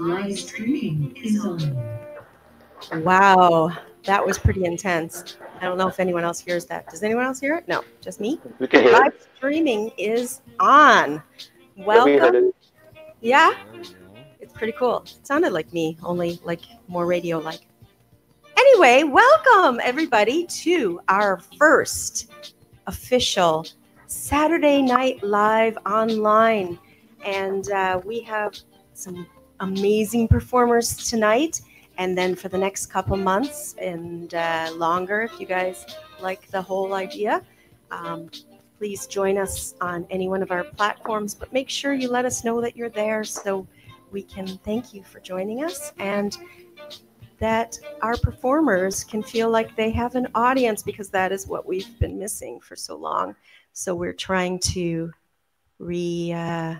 Live streaming is on. Wow, that was pretty intense. I don't know if anyone else hears that. Does anyone else hear it? No, just me. We can hear Live it. streaming is on. Yeah, we heard Welcome. it. Yeah, There we go. it's pretty cool. It sounded like me, only like more radio like. Anyway, welcome everybody to our first official Saturday Night Live online. And uh, we have some amazing performers tonight. And then for the next couple months and uh, longer, if you guys like the whole idea, um, please join us on any one of our platforms. But make sure you let us know that you're there so we can thank you for joining us and that our performers can feel like they have an audience because that is what we've been missing for so long. So we're trying to re uh,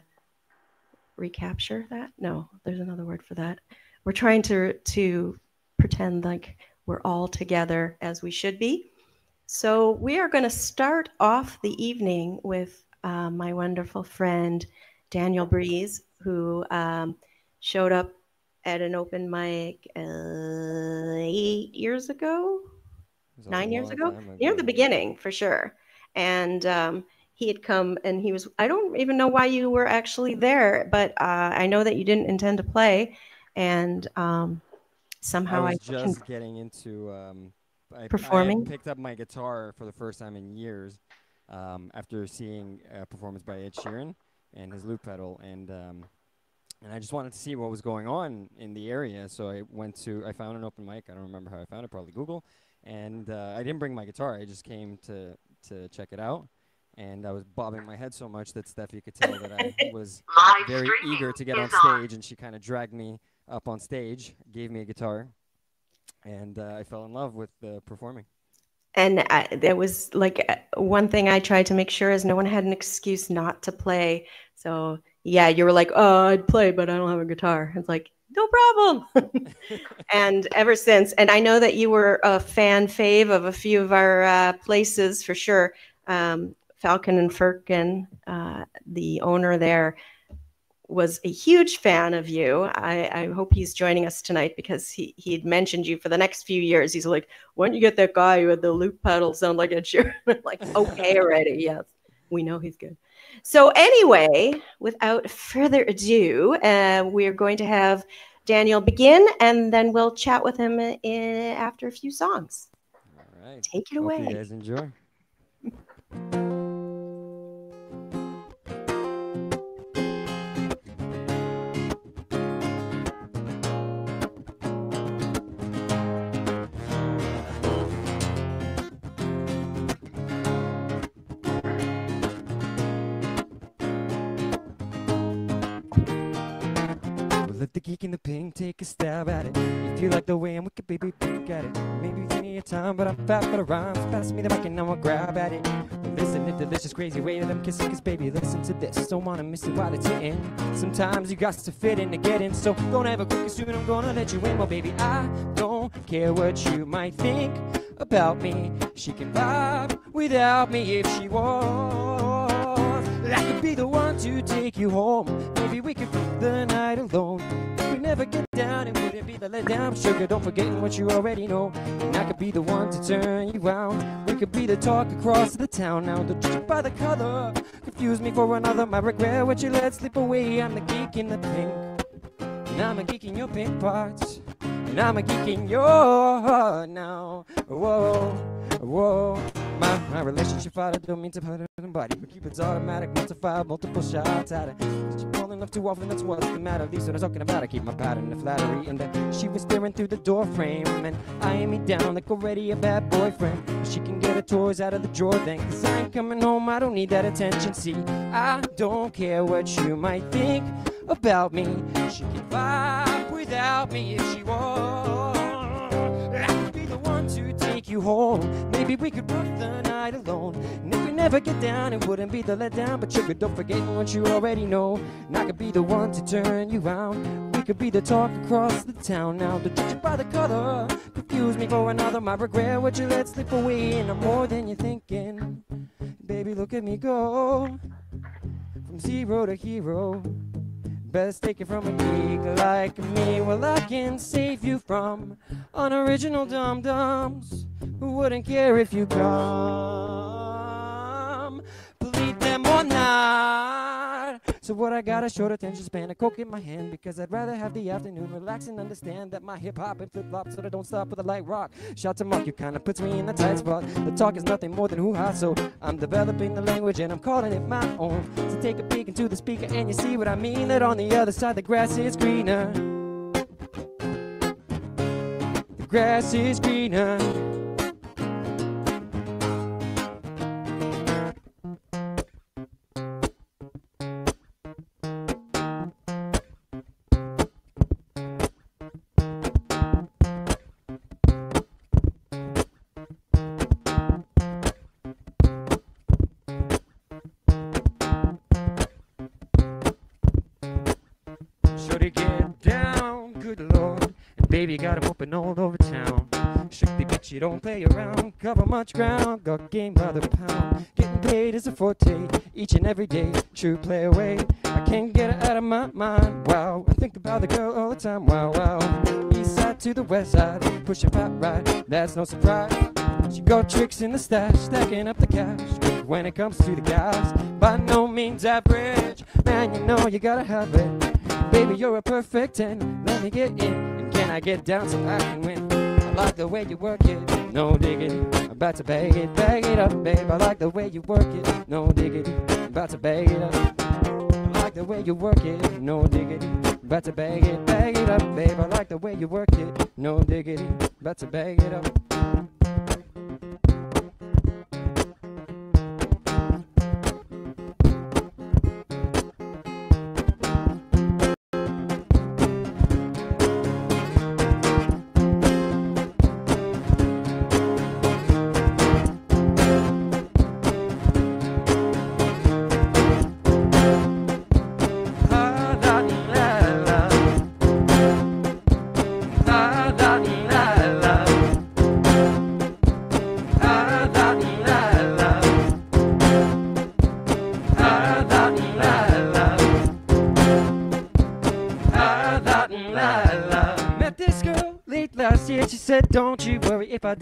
recapture that. No, there's another word for that. We're trying to to pretend like we're all together as we should be. So we are going to start off the evening with uh, my wonderful friend Daniel Breeze, who um, showed up at an open mic uh, eight years ago, It was a nine years ago, time near the beginning for sure. And um, he had come and he was, I don't even know why you were actually there, but uh, I know that you didn't intend to play. And um, somehow I, was just getting into um, I, Performing? I picked up my guitar for the first time in years um, after seeing a performance by Ed Sheeran and his loop pedal, and um, and I just wanted to see what was going on in the area. So I went to I found an open mic. I don't remember how I found it, probably Google. And uh, I didn't bring my guitar. I just came to to check it out. And I was bobbing my head so much that Steffi could tell that I was very eager to get on is on. stage, and she kind of dragged me up on stage, gave me a guitar, and uh, I fell in love with uh, performing. and I, there was like uh, one thing I tried to make sure is no one had an excuse not to play. So yeah, you were like, "Oh, I'd play, but I don't have a guitar." It's like, no problem. and ever since, and I know that you were a fan fave of a few of our uh, places for sure. Um, Falcon and Firkin, uh, the owner there, was a huge fan of you. I, I hope he's joining us tonight because he he had mentioned you for the next few years. He's like, "Why don't you get that guy who had the loop pedal sound like Ed Sheeran?" I'm like, okay, already, yes, we know he's good. So anyway, without further ado, uh, we're going to have Daniel begin, and then we'll chat with him uh, after a few songs. All right. Take it Hope away. you guys enjoy. Well, the pink take a stab at it. If you like the way I'm wicked, baby, pick at it. Maybe you need your time, but I'm fat for the rhymes. Pass me the mic and I'ma grab at it. Listen to delicious, crazy way that I'm kissing, cause baby, listen to this. Don't wanna miss it while it's hitting. Sometimes you got to fit in to get in, so don't ever quick assume I'm gonna let you in. Well, baby, I don't care what you might think about me. She can vibe without me if she wants. I could be the one to take you home. Maybe we could keep the night alone. If we never get down, it wouldn't be the letdown. Sugar, don't forget what you already know. And I could be the one to turn you round. We could be the talk across the town. Now, don't by the color. Confuse me for another. My regret, what you let slip away. I'm the geek in the pink. And I'm a geek in your pink parts. And I'm a geek in your heart now. Whoa, whoa. My, my relationship fighter don't mean to hurt anybody. But Cupid's automatic, multiplied, multiple shots at it. She falling off too often, that's what's the matter. At least when I'm talking about, I keep my pattern of flattery. And uh, she was staring through the door frame and eyeing me down like already a bad boyfriend. She can get her toys out of the drawer then. Cause I ain't coming home, I don't need that attention. See, I don't care what you might think about me. She can vibe without me if she wants. The one to take you home. Maybe we could rough the night alone. And if we never get down, it wouldn't be the letdown. But sugar, don't forget what you already know. And I could be the one to turn you round. We could be the talk across the town now. Don't judge by the color. Confuse me for another. My regret, what you let slip away. And I'm more than you're thinking. Baby, look at me go. From zero to hero. Best take it from a geek like me. Well, I can save you from unoriginal dum dums who wouldn't care if you come. Believe them or not. So what I got a short attention span, a coke in my hand because I'd rather have the afternoon relax and understand that my hip hop and flip flop sort of don't stop with a light rock. Shout to Mark, you kinda puts me in a tight spot. The talk is nothing more than hoo ha, so I'm developing the language and I'm calling it my own. So take a peek into the speaker and you see what I mean. That on the other side the grass is greener. The grass is greener. Don't play around. Cover much ground, got game by the pound. Getting paid is a forte, each and every day. True play away, I can't get her out of my mind. Wow, I think about the girl all the time. Wow, wow. East side to the west side, push a fat right, that's no surprise. She got tricks in the stash, stacking up the cash. But when it comes to the guys, by no means average. Man, you know you gotta have it. Baby, you're a perfect 10. Let me get in. And can I get down so I can win? Like the way you work it. No diggity. About to bag it, bag it up, babe. I like the way you work it. No diggity. About to bag it up. I like the way you work it. No diggity. About to bag it, bag it up, babe. I like the way you work it. No diggity. About to bag it up.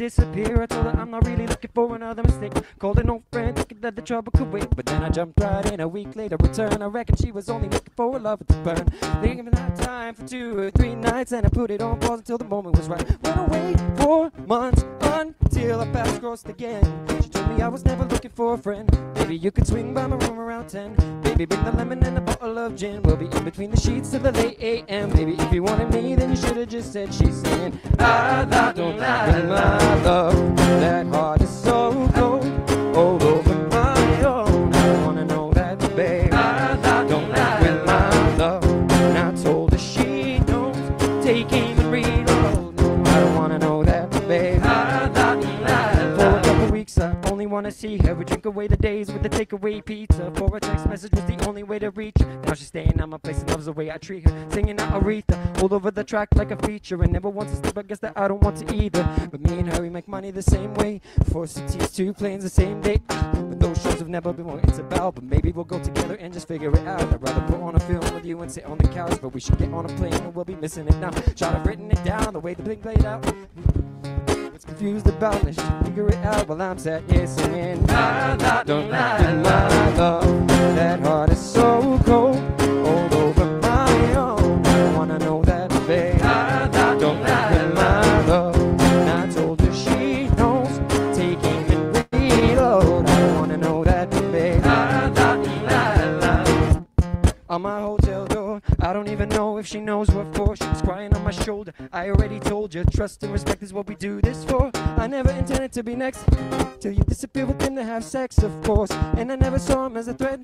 Disappear. I told her I'm not really looking for another mistake. Called an old friend, thinking that the trouble could wait. But then I jumped right in a week later, return. I reckon she was only looking for a lover to burn. Thinking that time for two or three nights, and I put it on pause until the moment was right. Went away for months until our paths crossed again. She told me I was never looking for a friend. Maybe you could swing by my room around 10. Baby, bring the lemon and a bottle of gin. We'll be in between the sheets till the late a.m. Baby, if you wanted me, then you should have just said she's saying, I don't lie, my love. That heart is so cold, all over wanna see her. We drink away the days with the takeaway pizza. For a text message was the only way to reach her. Now she's staying at my place and loves the way I treat her. Singing out Aretha all over the track like a feature. And never wants to sleep, I guess that I don't want to either. But me and her, we make money the same way. Four cities, two planes the same day. But those shows have never been what it's about. But maybe we'll go together and just figure it out. I'd rather put on a film with you and sit on the couch. But we should get on a plane and we'll be missing it now. Should have written it down the way the thing played out. Confused about this? Figure it out while I'm sat here singing. Don't lie to my love. That heart is so cold, all even know if she knows what for. She was crying on my shoulder. I already told you, trust and respect is what we do this for. I never intended to be next till you disappear with him to have sex, of course. And I never saw him as a threat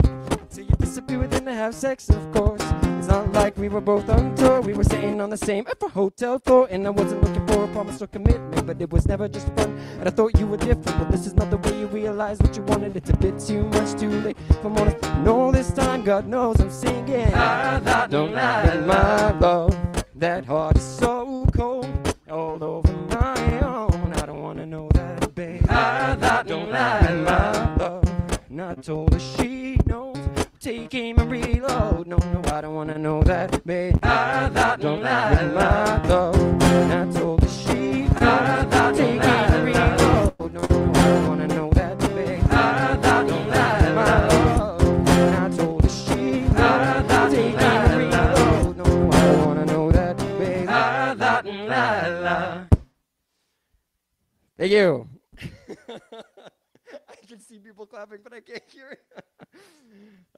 till you disappear with him to have sex, of course. It's not like we were both on tour. We were sitting on the same upper hotel floor, and I wasn't looking promise or commitment, but it was never just fun. And I thought you were different, but this is not the way you realize what you wanted. It's a bit too much, too late. If I'm honest, and all this time, God knows I'm singing. Don't lie to my love. That heart is so cold, all over my own. I don't wanna know that, babe. Don't lie to my love. I told her she knows. Take aim and reload. No, no, I don't wanna know that, that, babe. Don't lie with my love. And I told her she was taking the reload. No, that. My love. I told Thank you. I can see people clapping, but I can't hear it.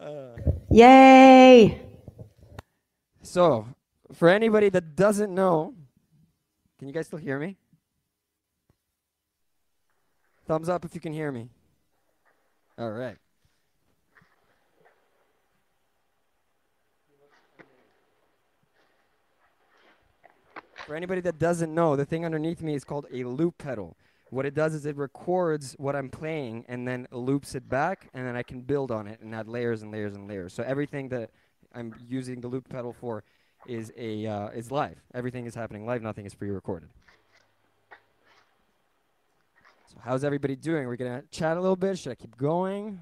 Uh, Yay! so, for anybody that doesn't know, can you guys still hear me? Thumbs up if you can hear me. All right. For anybody that doesn't know, the thing underneath me is called a loop pedal. What it does is it records what I'm playing and then loops it back, and then I can build on it and add layers and layers and layers. So everything that I'm using the loop pedal for is a uh, is live. Everything is happening live. Nothing is pre-recorded. So how's everybody doing? We're gonna chat a little bit. Should I keep going?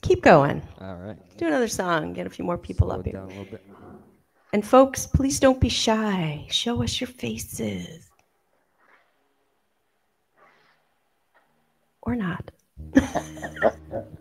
Keep going. All right. Do another song. Get a few more people Slow up here. a little bit. And folks, please don't be shy. Show us your faces. Or not.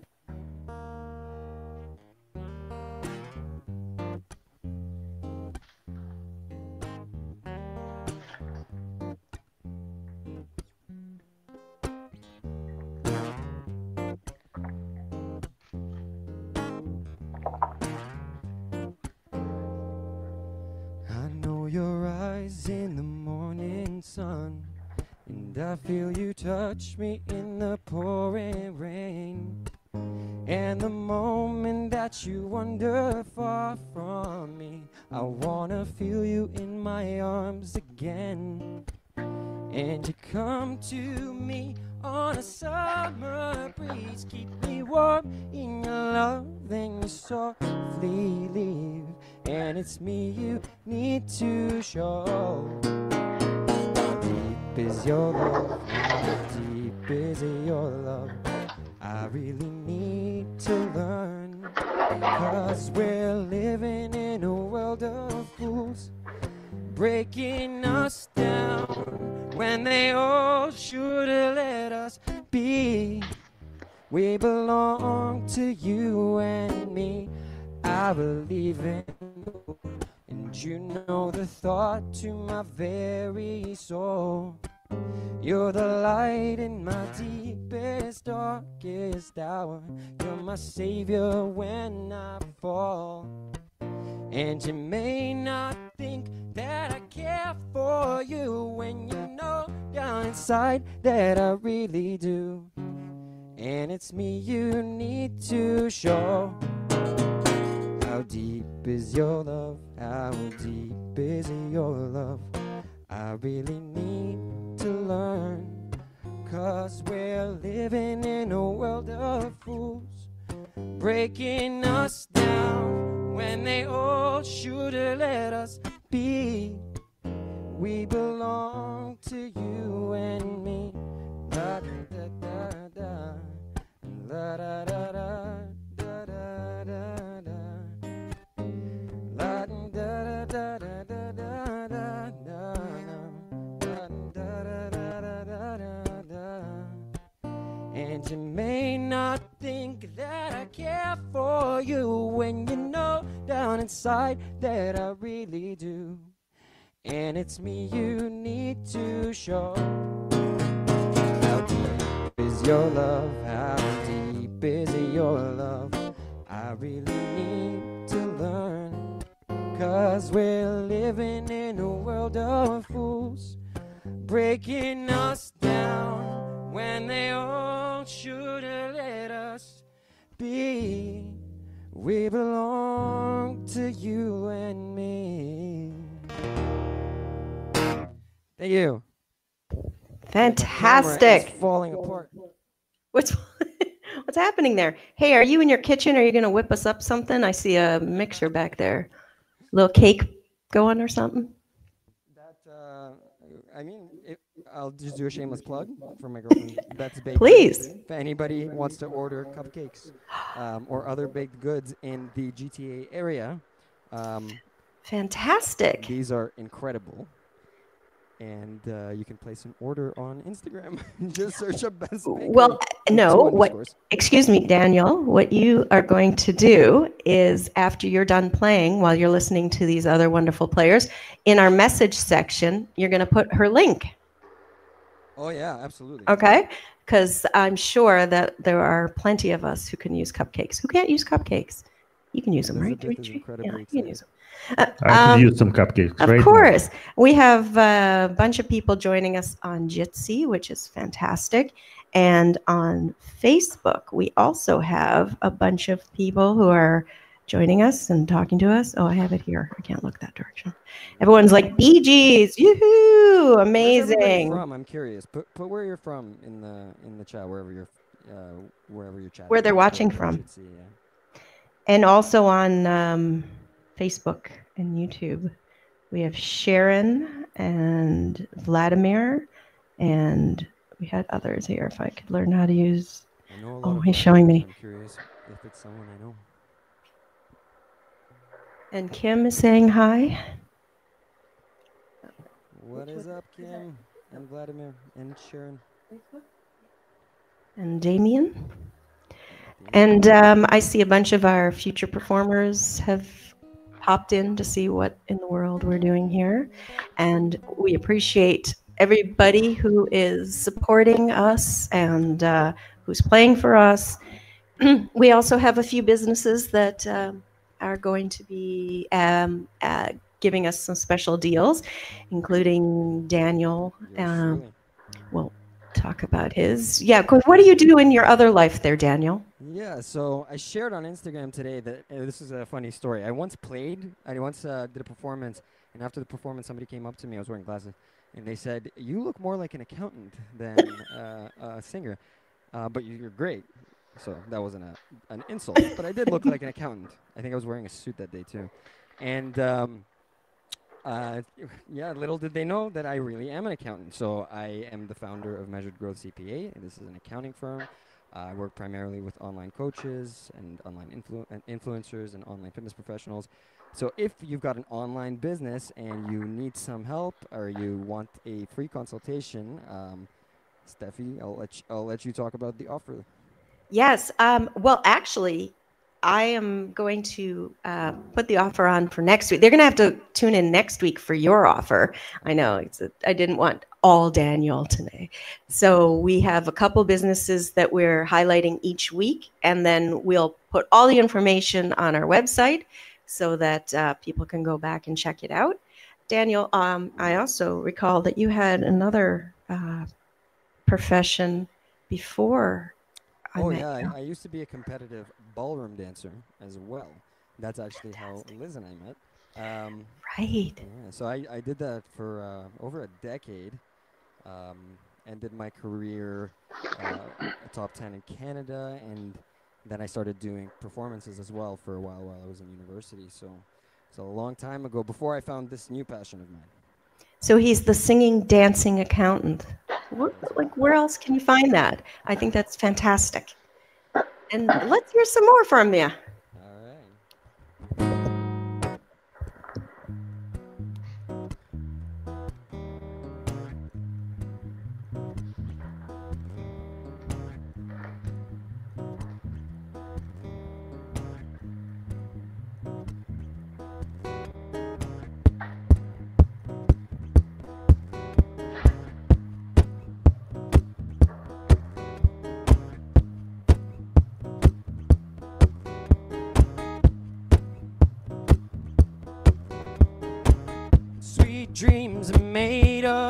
in the morning sun, and I feel you touch me in the pouring rain. And the moment that you wander far from me, I wanna feel you in my arms again. And you come to me on a summer breeze, keep me warm in your love, then you softly leave. And it's me you need to show. How deep is your love? Deep is your love? I really need to learn. Cause we're living in a world of fools, breaking us down when they all should have let us be. We belong to you and me. I believe in you, and you know the thought to my very soul. You're the light in my deepest, darkest hour. You're my savior when I fall. And you may not think that I care for you when you know down inside that I really do. And it's me you need to show. How deep is your love? How deep is your love? I really need to learn. Cause we're living in a world of fools, breaking us down when they all should have let us be. We belong to you and me. Da da da da da da da da. And you may not that I care for you when you know down inside that I really do. And it's me you need to show. How deep is your love? How deep is your love? I really need to learn. Cause we're living in a world of fools, breaking us down when they all should have let us be. We belong to you and me. Thank you. Fantastic. falling apart. What's what's happening there? Hey, are you in your kitchen? Are you going to whip us up something? I see a mixer back there. A Little cake going or something? That uh, I mean, I'll just do a shameless plug for my girlfriend. That's baked. Please. If anybody wants to order cupcakes um, or other baked goods in the GTA area, Um, Fantastic. these are incredible. And uh, you can place an order on Instagram. Just search up Best Bakery. Well, no, what underscores. excuse me, Daniel, what you are going to do is after you're done playing while you're listening to these other wonderful players, in our message section, you're going to put her link, Oh yeah, absolutely. okay? Cuz I'm sure that there are plenty of us who can use cupcakes. Who can't use cupcakes? You can use them, right? Elizabeth is Dimitri? incredibly yeah, you can use them. Uh, I could um, use some cupcakes. Of right now. course. We have a bunch of people joining us on Jitsi, which is fantastic. And on Facebook, we also have a bunch of people who are joining us and talking to us. Oh, I have it here. I can't look that direction. Everyone's like, Bee Gees, yoo-hoo, amazing. From I'm curious. Put put where you're from in the in the chat wherever you're uh, wherever you're chatting. Where they're watching from. see, yeah. And also on um, Facebook and YouTube, we have Sharon and Vladimir, and we had others here. If I could learn how to use I know a lot Oh, he's showing me. I'm curious if it's someone I know. And Kim is saying hi. What is up, Kim and Vladimir and Sharon? And Damien. And um, I see a bunch of our future performers have popped in to see what in the world we're doing here. And we appreciate everybody who is supporting us and uh, who's playing for us. we also have a few businesses that um are going to be um, uh, giving us some special deals, including Daniel. Um, we'll talk about his. Yeah, 'cause what do you do in your other life there, Daniel? Yeah, so I shared on Instagram today that uh, this is a funny story. I once played, I once uh, did a performance, and after the performance, somebody came up to me. I was wearing glasses, and they said, "You look more like an accountant than uh, a singer, uh, but you're great." So that wasn't a, an insult, but I did look like an accountant. I think I was wearing a suit that day too, and um, uh, yeah, little did they know that I really am an accountant. So I am the founder of Measured Growth CPA, this is an accounting firm. Uh, I work primarily with online coaches and online influ- influencers and online fitness professionals. So if you've got an online business and you need some help or you want a free consultation, um, Steffi, I'll let, you, I'll let you talk about the offer. Yes. Um, well, actually, I am going to uh, put the offer on for next week. They're going to have to tune in next week for your offer. I know I didn't want all Daniel today. So we have a couple businesses that we're highlighting each week, and then we'll put all the information on our website so that uh, people can go back and check it out. Daniel, um, I also recall that you had another uh, profession before. I oh yeah, you. I, I used to be a competitive ballroom dancer as well. That's actually how Liz and I met. Um, Right. Yeah, so I, I did that for uh, over a decade. Um, ended my career uh, top 10 in Canada, and then I started doing performances as well for a while while I was in university. So it's a long time ago before I found this new passion of mine. So he's the singing, dancing accountant. Like, where else can you find that? I think that's fantastic. And let's hear some more from you. Dreams are made of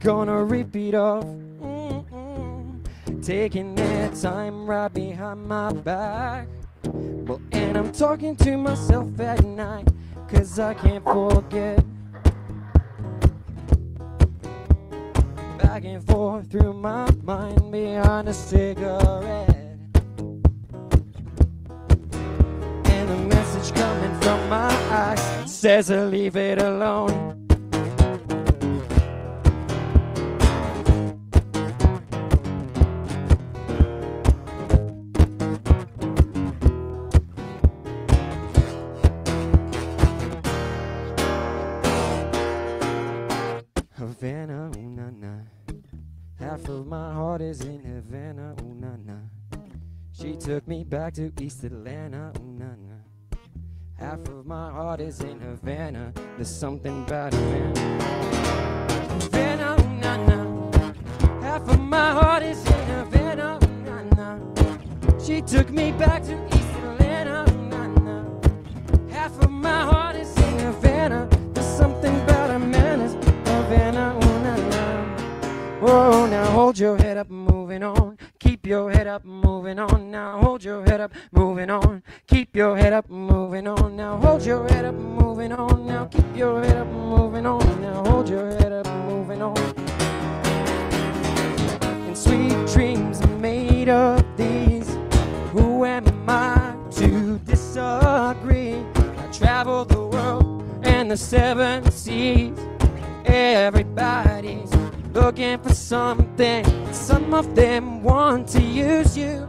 gonna repeat off. Mm-mm. Taking their time right behind my back. Well, and I'm talking to myself at night, cause I can't forget. Back and forth through my mind behind a cigarette. And the message coming from my eyes says to leave it alone. Havana, ooh na na. Half of my heart is in Havana, ooh na na. She took me back to East Atlanta, ooh na na. Half of my heart is in Havana. There's something about Havana. Havana, ooh na na. Half of my heart is in Havana, ooh na na. She took me back to East Atlanta, ooh na na. Half of my heart is in Havana. Whoa, now hold your head up, moving on. Keep your head up, moving on. Now hold your head up, moving on. Keep your head up, moving on. Now hold your head up, moving on. Now keep your head up, moving on. Now hold your head up, moving on. And sweet dreams are made of these. Who am I to disagree? I travel the world and the seven seas. Everybody's looking for something. Some of them want to use you.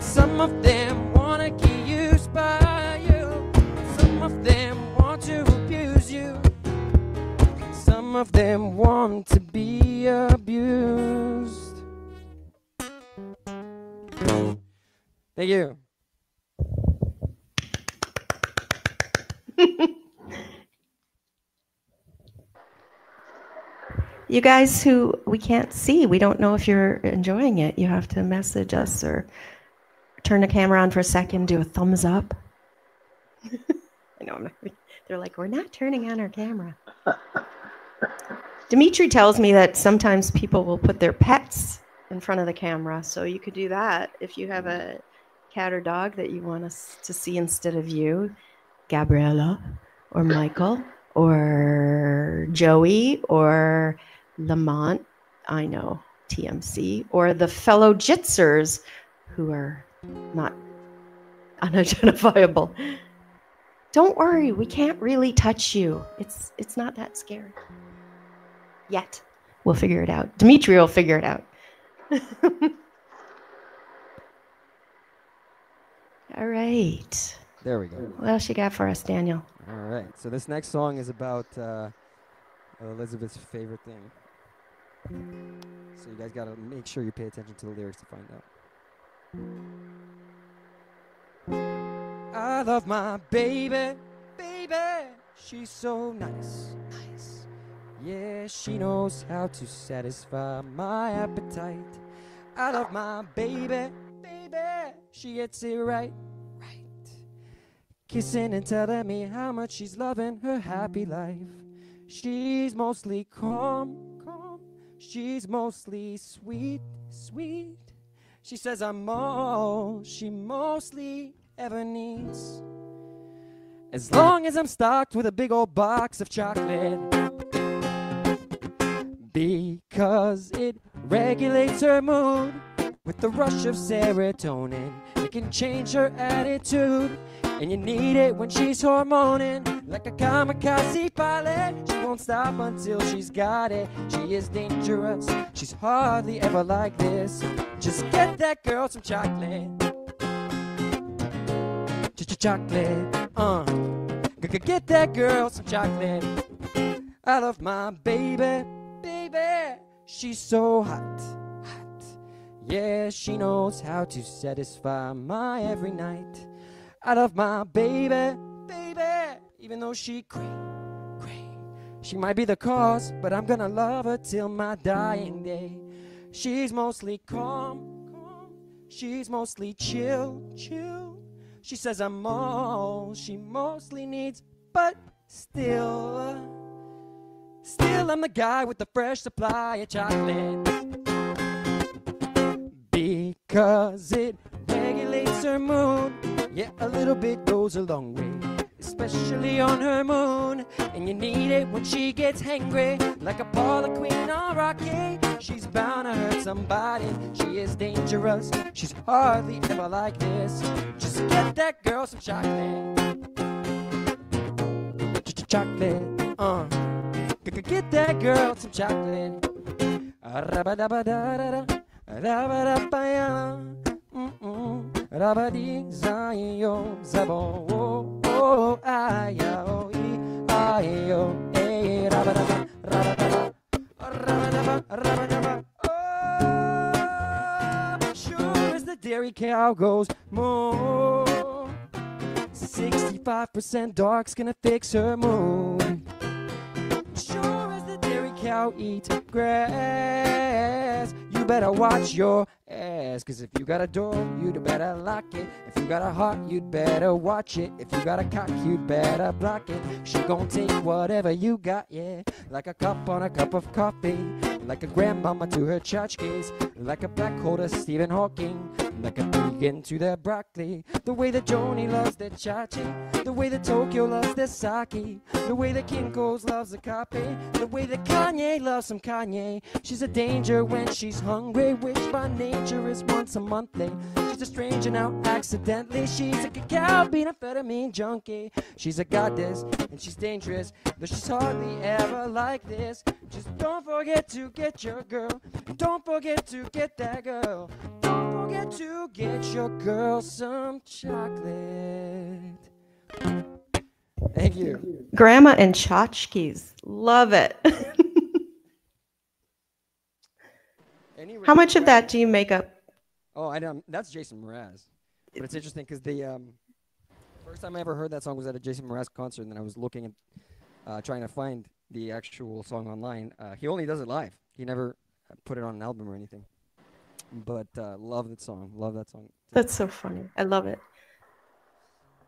Some of them want to get used by you. Some of them want to abuse you. Some of them want to be abused. Thank you. You guys who we can't see, we don't know if you're enjoying it. You have to message us or turn the camera on for a second, do a thumbs up. I know. I'm not, they're like, we're not turning on our camera. Dimitri tells me that sometimes people will put their pets in front of the camera. So you could do that if you have a cat or dog that you want us to see instead of you, Gabriella or Michael or Joey or Lamont, I know, TMC, or the fellow Jitzers who are not unidentifiable. Don't worry, we can't really touch you. It's it's not that scary. Yet. We'll figure it out. Dimitri will figure it out. All right. There we go. What else you got for us, Daniel? All right. So this next song is about uh, Elizabeth's favorite thing. So you guys gotta make sure you pay attention to the lyrics to find out. I love my baby, baby. She's so nice, nice. Yeah, she knows how to satisfy my appetite. I love my baby, baby. She gets it right, right. Kissing and telling me how much she's loving her happy life. She's mostly calm, calm. She's mostly sweet, sweet. She says I'm all she mostly ever needs. As long as I'm stocked with a big old box of chocolate. Because it regulates her mood with the rush of serotonin. It can change her attitude. And you need it when she's hormoning like a kamikaze pilot. She won't stop until she's got it. She is dangerous. She's hardly ever like this. Just get that girl some chocolate. ch-chocolate, uh. Get that girl some chocolate. I love my baby, baby. She's so hot, hot. Yeah, she knows how to satisfy my every night. I love my baby, baby, even though she cray, cray. She might be the cause, but I'm gonna love her till my dying day. She's mostly calm, calm. She's mostly chill, chill. She says I'm all she mostly needs, but still, still I'm the guy with the fresh supply of chocolate. Because it regulates her mood. Yeah, a little bit goes a long way especially on her moon. And you need it when she gets hangry, like a Paula Queen or Rocky. She's bound to hurt somebody. She is dangerous. She's hardly ever like this. Just get that girl some chocolate. Chocolate, uh. Get that girl some chocolate. Rabba-dee-za-yo, zabo. Oh, ay, oh, ay, oh, eh, rabba-dabba, rabba-dabba, rabba-dabba, rabba-dabba. Oh, sure as the dairy cow goes moo. 65% dark's gonna fix her mood. Sure as the dairy cow eats grass, you better watch your ass. Cause if you got a door, you'd better lock it. If you got a heart, you'd better watch it. If you got a cock, you'd better block it. She gon' take whatever you got, yeah. Like a cup on a cup of coffee. Like a grandmama to her tchotchkes. Like a black hole to Stephen Hawking. Like a vegan to their broccoli. The way that Joanie loves their chachi. The way that Tokyo loves their sake. The way that Kinko's loves the cafe. The way that Kanye loves some Kanye. She's a danger when she's hungry, which by nature is once a monthly. She's a stranger now accidentally. She's a cacao bean amphetamine junkie. She's a goddess and she's dangerous, though she's hardly ever like this. Just don't forget to get your girl. Don't forget to get that girl. Don't forget to get your girl some chocolate. Thank you. Grandma and tchotchkes. Love it. Any How much of that do you make up? Oh, I know. That's Jason Mraz. But it's interesting because the um, first time I ever heard that song was at a Jason Mraz concert, and then I was looking at uh, trying to find the actual song online. Uh, he only does it live. He never uh, put it on an album or anything. But uh, love that song. Love that song. That's so funny. I love it.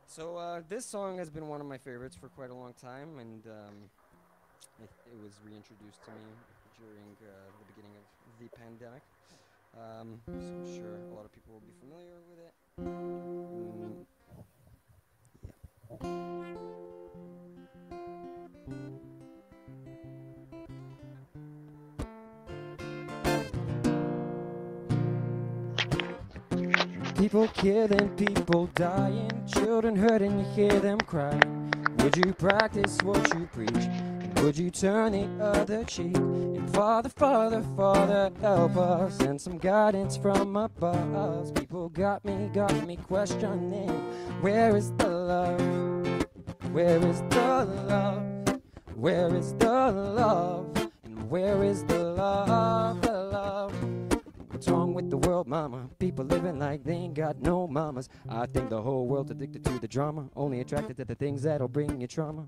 So uh, this song has been one of my favorites for quite a long time, and um, it, it was reintroduced to me during uh, the beginning of the pandemic. Um, so I'm sure a lot of people will be familiar with it. Mm, People killing, people dying, children hurting, you hear them crying. Would you practice what you preach? Would you turn the other cheek? And Father, Father, Father, help us. And some guidance from above. People got me, got me questioning. Where is the love? Where is the love? Where is the love? And where is the love? The love. What's wrong with the world, mama? People living like they ain't got no mamas. I think the whole world's addicted to the drama, only attracted to the things that'll bring you trauma.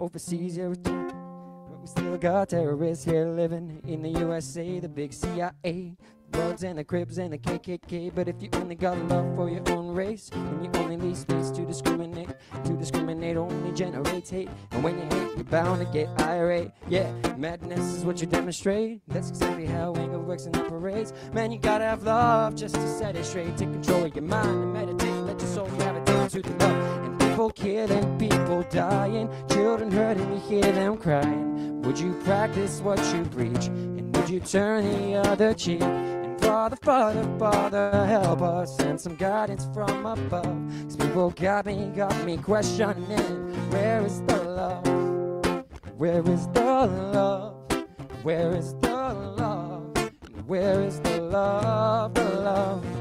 Overseas, do- but we still got terrorists here living in the USA, the big CIA. Bloods and the Crips and the KKK. But if you only got love for your own race, then you only leave space to discriminate. To discriminate only generates hate. And when you hate, you're bound to get irate. Yeah, madness is what you demonstrate. That's exactly how anger works and operates. Man, you gotta have love just to set it straight. Take control of your mind and meditate. Let your soul gravitate to the love. People killing, people dying, children hurting, you hear them crying. Would you practice what you preach? And would you turn the other cheek? And Father, Father, Father, help us send some guidance from above. Cause people got me, got me questioning. Where is the love? Where is the love? Where is the love? Where is the love? The love.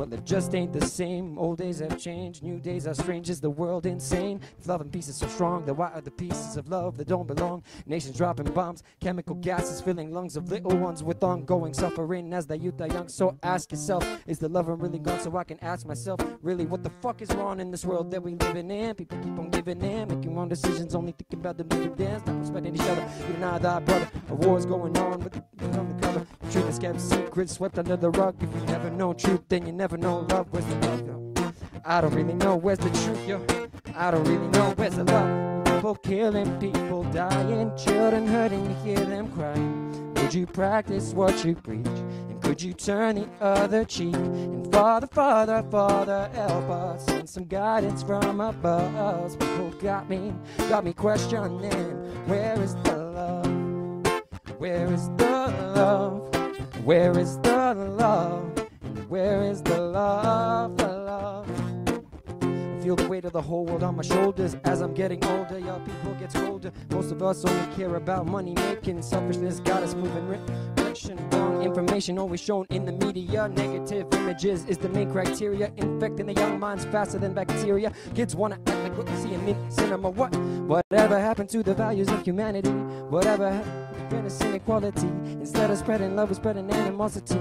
Well, it just ain't the same. Old days have changed, new days are strange. Is the world insane? If love and peace is so strong, then why are the pieces of love that don't belong? Nations dropping bombs, chemical gases filling lungs of little ones with ongoing suffering as the youth are young. So ask yourself, is the love really gone? So I can ask myself, really, what the fuck is wrong in this world that we living in? People keep on giving in, making wrong decisions, only thinking about the dance, not respecting each other. You deny thy brother. A war's going on, but on the cover. Is kept secret, swept under the rug. If you never know truth, then you never know love. Where's the love? I don't really know where's the truth, yo. I don't really know where's the love. People killing, people dying, children hurting, you hear them crying. Would you practice what you preach? And could you turn the other cheek? And Father, Father, Father, help us. Send some guidance from above. People got me, got me questioning. Where is the love? Where is the love? Where is the love? Where is the love? The love. I feel the weight of the whole world on my shoulders as I'm getting older. Y'all people get colder. Most of us only care about money making. Selfishness got us moving. Wrong information always shown in the media. Negative images is the main criteria. Infecting the young minds faster than bacteria. Kids wanna act like what they see in cinema. What? Whatever happened to the values of humanity? Whatever and equality. Instead of spreading love, we're spreading animosity.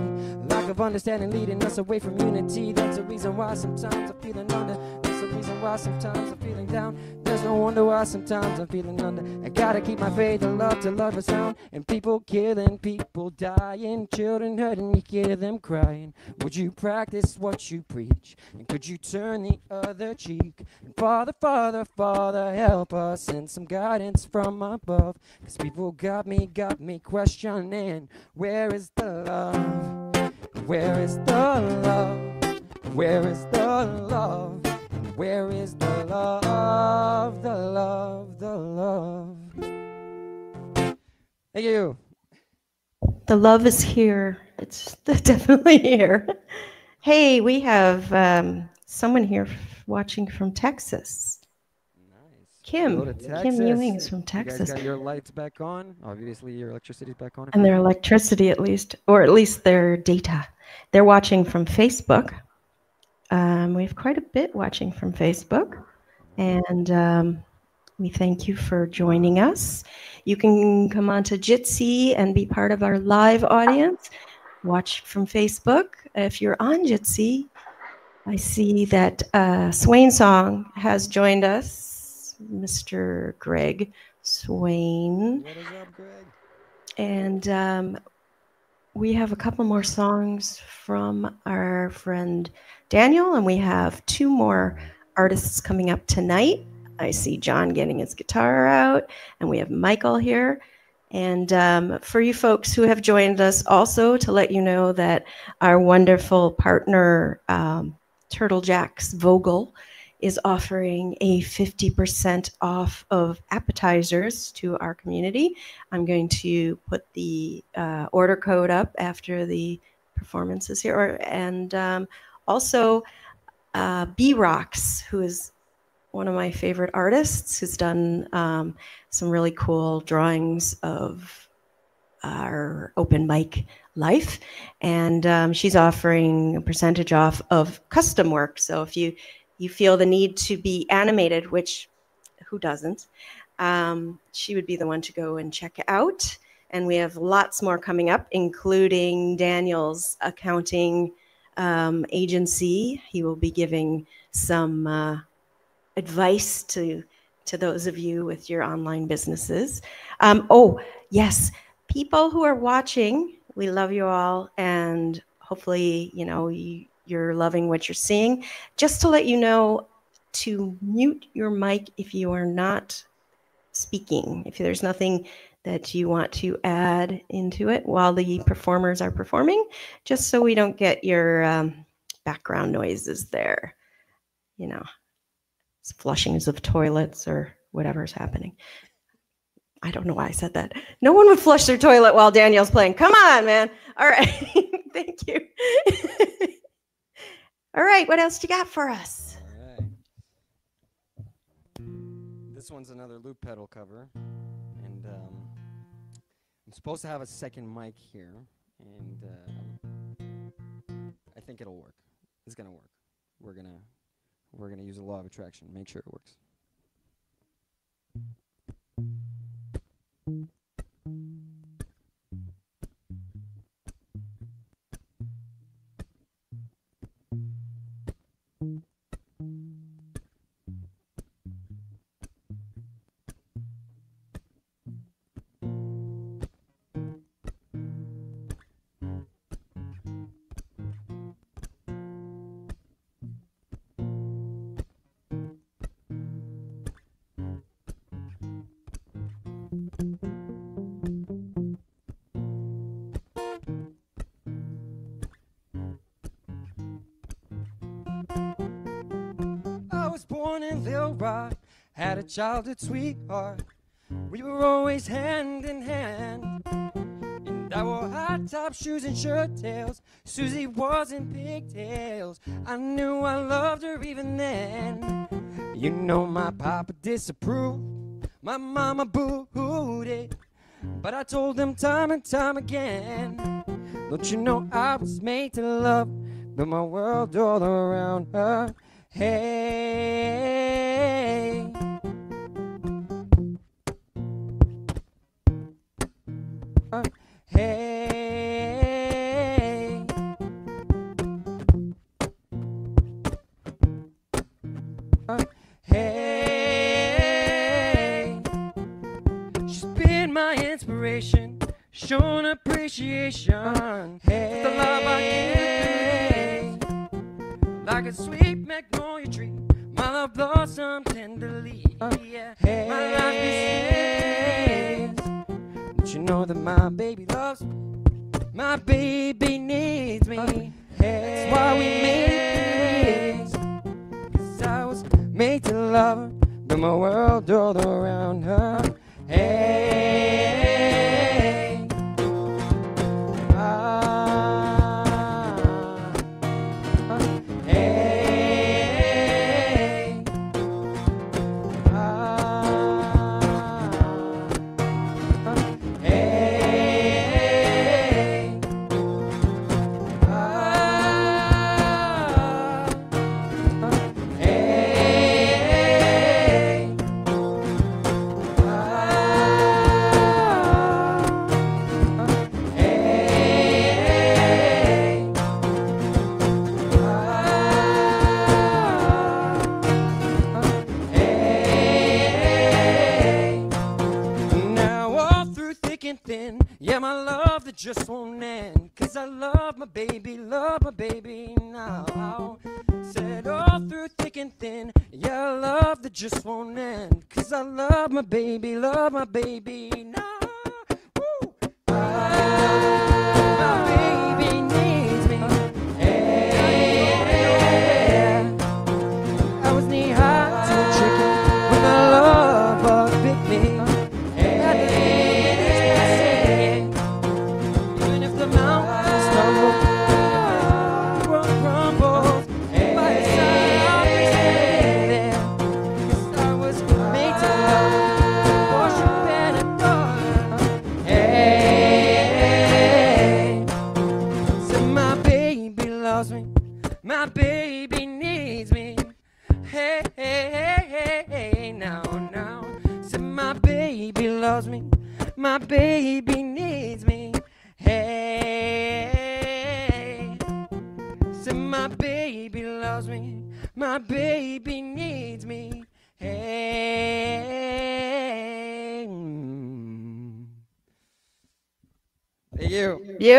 Lack of understanding leading us away from unity. That's the reason why sometimes I'm feeling under. That's the reason why sometimes I'm feeling down. There's no wonder why sometimes I'm feeling under. I gotta keep my faith and love to love a sound. And people killing, people dying, children hurting, you hear them crying. Would you practice what you preach? And could you turn the other cheek? And Father, Father, Father, help us and some guidance from above. Cause people got me, got me questioning. Where is the love? Where is the love? Where is the love? Where is the love? The love, the love. Thank you. The love is here. It's definitely here. Hey, we have um, someone here watching from Texas. Nice. Kim. Kim. Ewing is from You Texas. got your lights back on. Obviously, your electricity's back on. And their electricity, at least, or at least their data. They're watching from Facebook. Um, we have quite a bit watching from Facebook. And um, we thank you for joining us. You can come on to Jitsi and be part of our live audience. Watch from Facebook. If you're on Jitsi, I see that uh, Swain Song has joined us, Mr. Greg Swain. What is up, Greg? And um, we have a couple more songs from our friend Daniel, and we have two more artists coming up tonight. I see John getting his guitar out, and we have Michael here. And um, for you folks who have joined us, also to let you know that our wonderful partner, um, Turtle Jacks Vogell, is offering a 50% off of appetizers to our community. I'm going to put the uh, order code up after the performances here. And um, also, uh, Beerox, who is one of my favorite artists, who's done um, some really cool drawings of our open mic life. And um, she's offering a percentage off of custom work. So if you you feel the need to be animated, which who doesn't, um, she would be the one to go and check out. And we have lots more coming up, including Daniel's accounting um, agency. He will be giving some uh, advice to to those of you with your online businesses. Um, oh, yes, people who are watching, we love you all, and hopefully, you know, you, you're loving what you're seeing. Just to let you know, to mute your mic if you are not speaking. If there's nothing that you want to add into it while the performers are performing, just so we don't get your um, background noises there. You know, flushings of toilets or whatever's happening. I don't know why I said that. No one would flush their toilet while Daniel's playing. Come on, man. All right. Thank you. All right. What else you got for us? All right. This one's another loop pedal cover, I'm supposed to have a second mic here, and um, I think it'll work. It's gonna work. We're gonna we're gonna use the law of attraction. Make sure it works. Born in Little Rock, had a childhood sweetheart. We were always hand in hand. And I wore high top shoes and shirt tails. Susie was in pigtails. I knew I loved her even then. You know my papa disapproved. My mama boo-hooed it. But I told him time and time again. Don't you know I was made to love, but my world all around her. Hey.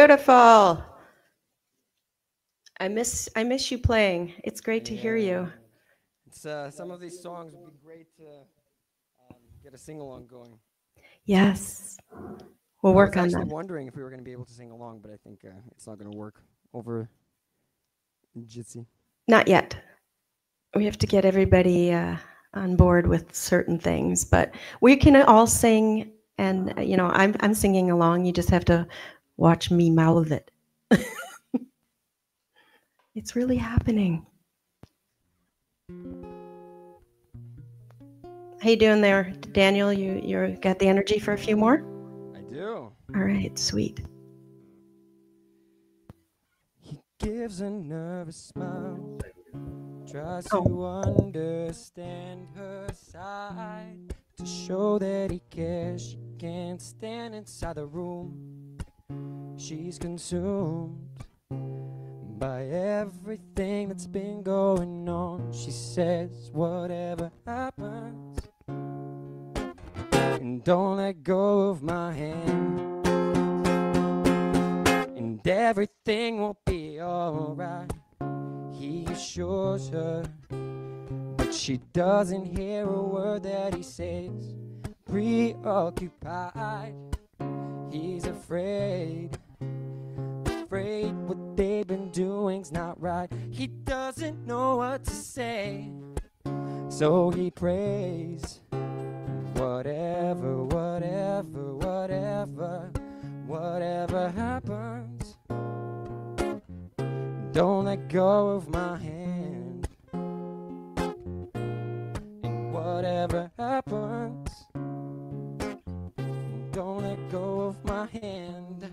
Beautiful. I miss I miss you playing. It's great to hear you. It's, uh, some of these songs would be great to um, get a sing along going. Yes. We'll work on was that. actually wondering if we were going to be able to sing along, but I think uh, it's not going to work over Jitsi. Not yet. We have to get everybody uh, on board with certain things, but we can all sing. And uh, you know, I'm I'm singing along. You just have to watch me mouth it. it's really happening. How you doing there, Daniel? You you got the energy for a few more? I do. All right, sweet. He gives a nervous smile, tries Oh. to understand her side to show that he cares. She can't stand inside the room. She's consumed by everything that's been going on. She says, Whatever happens, and don't let go of my hand and everything will be alright. He assures her, but she doesn't hear a word that he says. Preoccupied, he's afraid, afraid what they've been doing's not right. He doesn't know what to say. So he prays. Whatever, whatever, whatever, whatever happens, don't let go of my hand. And whatever happens, don't let go of my hand.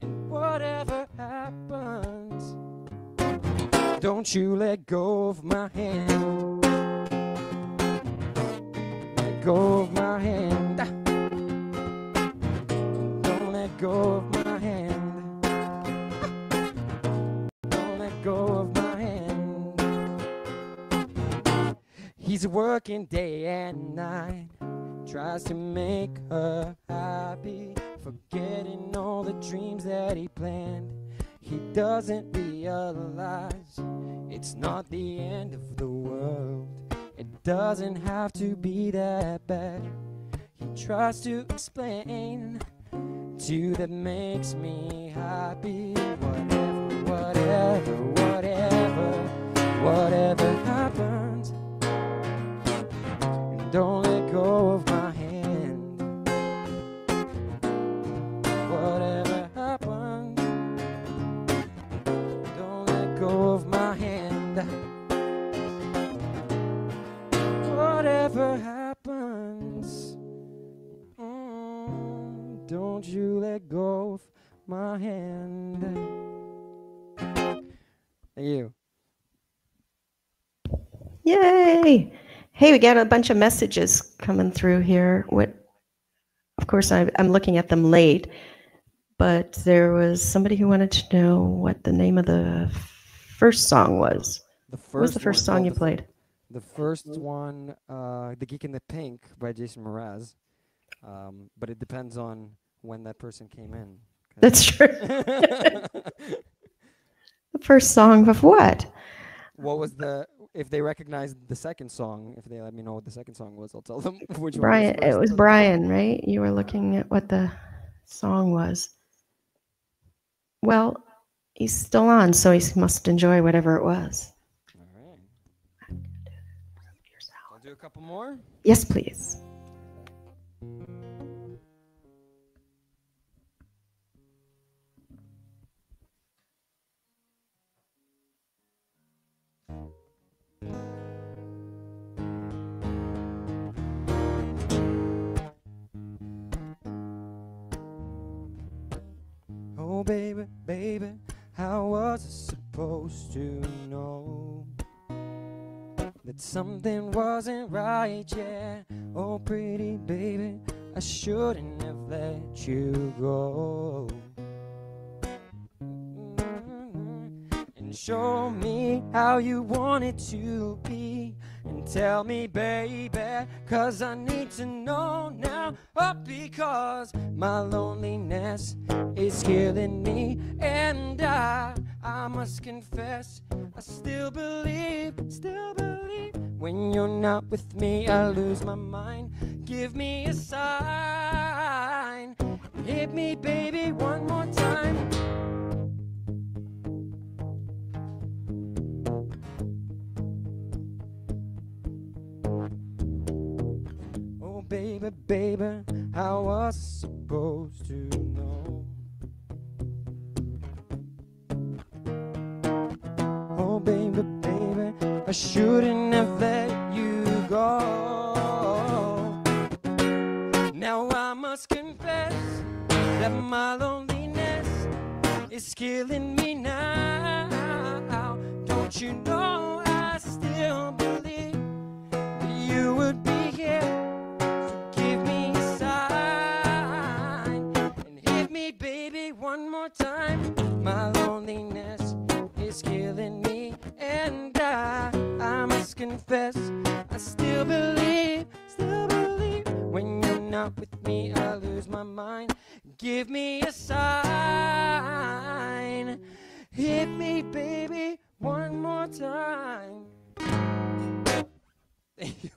And whatever happens, don't you let go of my hand. Let go of my hand. Don't let go of my hand. Don't let go of my hand. He's working day and night, tries to make her happy, forgetting all the dreams that he planned. He doesn't realize it's not the end of the world. It doesn't have to be that bad. He tries to explain to that makes me happy. Whatever, whatever, whatever, whatever happens. Don't let go of my don't you let go of my hand. Thank you. Yay! Hey, we got a bunch of messages coming through here. What? Of course, I, I'm looking at them late, but there was somebody who wanted to know what the name of the first song was. The first What was the first one- song well, you the played? The first one, uh, "The Geek in the Pink" by Jason Mraz, um, but it depends on when that person came in. That's true. The first song of what? what was the? If they recognized the second song, if they let me know what the second song was, I'll tell them which Brian. one. It was Brian, right? You were looking at what the song was. Well, he's still on, so he must enjoy whatever it was. All right. I'll do a couple more. Yes, please. Oh, baby, baby, how was I supposed to know that something wasn't right? Yeah. Oh, pretty baby, I shouldn't have let you go. And show me how you want it to be. And tell me, baby, cause I need to know now. Oh, because my loneliness is killing me. And I, I must confess, I still believe, still believe. When you're not with me, I lose my mind. Give me a sign. Hit me, baby, one more time. Baby, baby, how was I supposed to know? Oh, baby, baby, I shouldn't have let you go. Now I must confess that my loneliness is killing me now. Don't you know I still confess, I still believe, still believe. When you're not with me, I lose my mind. Give me a sign. Hit me, baby, one more time. Thank you.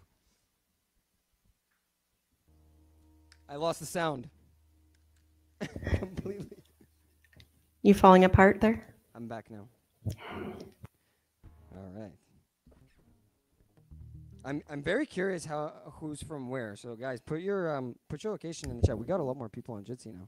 I lost the sound. Completely. You falling apart there? I'm back now. I'm I'm very curious how who's from where. So guys, put your um put your location in the chat. We got a lot more people on Jitsi now.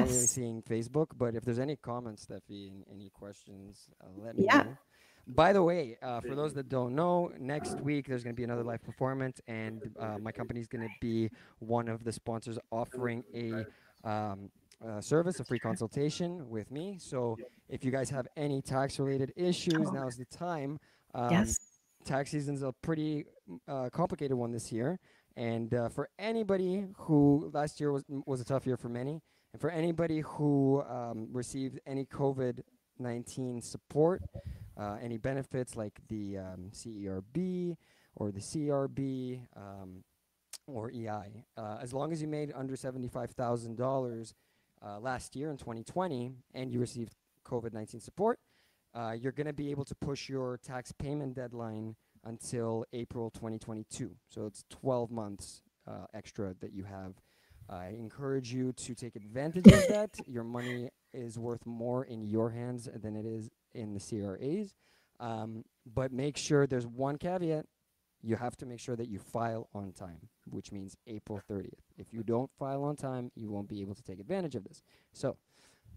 Not really seeing Facebook, but if there's any comments, Steffi, and any questions, uh, let me Yeah. know. By the way, uh, for those that don't know, next week there's going to be another live performance, and uh, my company is going to be one of the sponsors offering a um, uh, service, a free consultation with me. So if you guys have any tax-related issues, Oh. now's the time. Um, Yes. Tax season's a pretty uh, complicated one this year, and uh, for anybody who last year was was a tough year for many, and for anybody who um, received any COVID nineteen support, uh, any benefits like the um, CERB or the CRB um, or EI, uh, as long as you made under seventy five thousand dollars uh, last year in 2020 and you received COVID 19 support, uh, you're going to be able to push your tax payment deadline until April 2022. So it's 12 months uh, extra that you have. I encourage you to take advantage of that. Your money is worth more in your hands than it is in the CRA's. Um, but make sure there's one caveat you have to make sure that you file on time, which means April 30th. If you don't file on time, you won't be able to take advantage of this. So,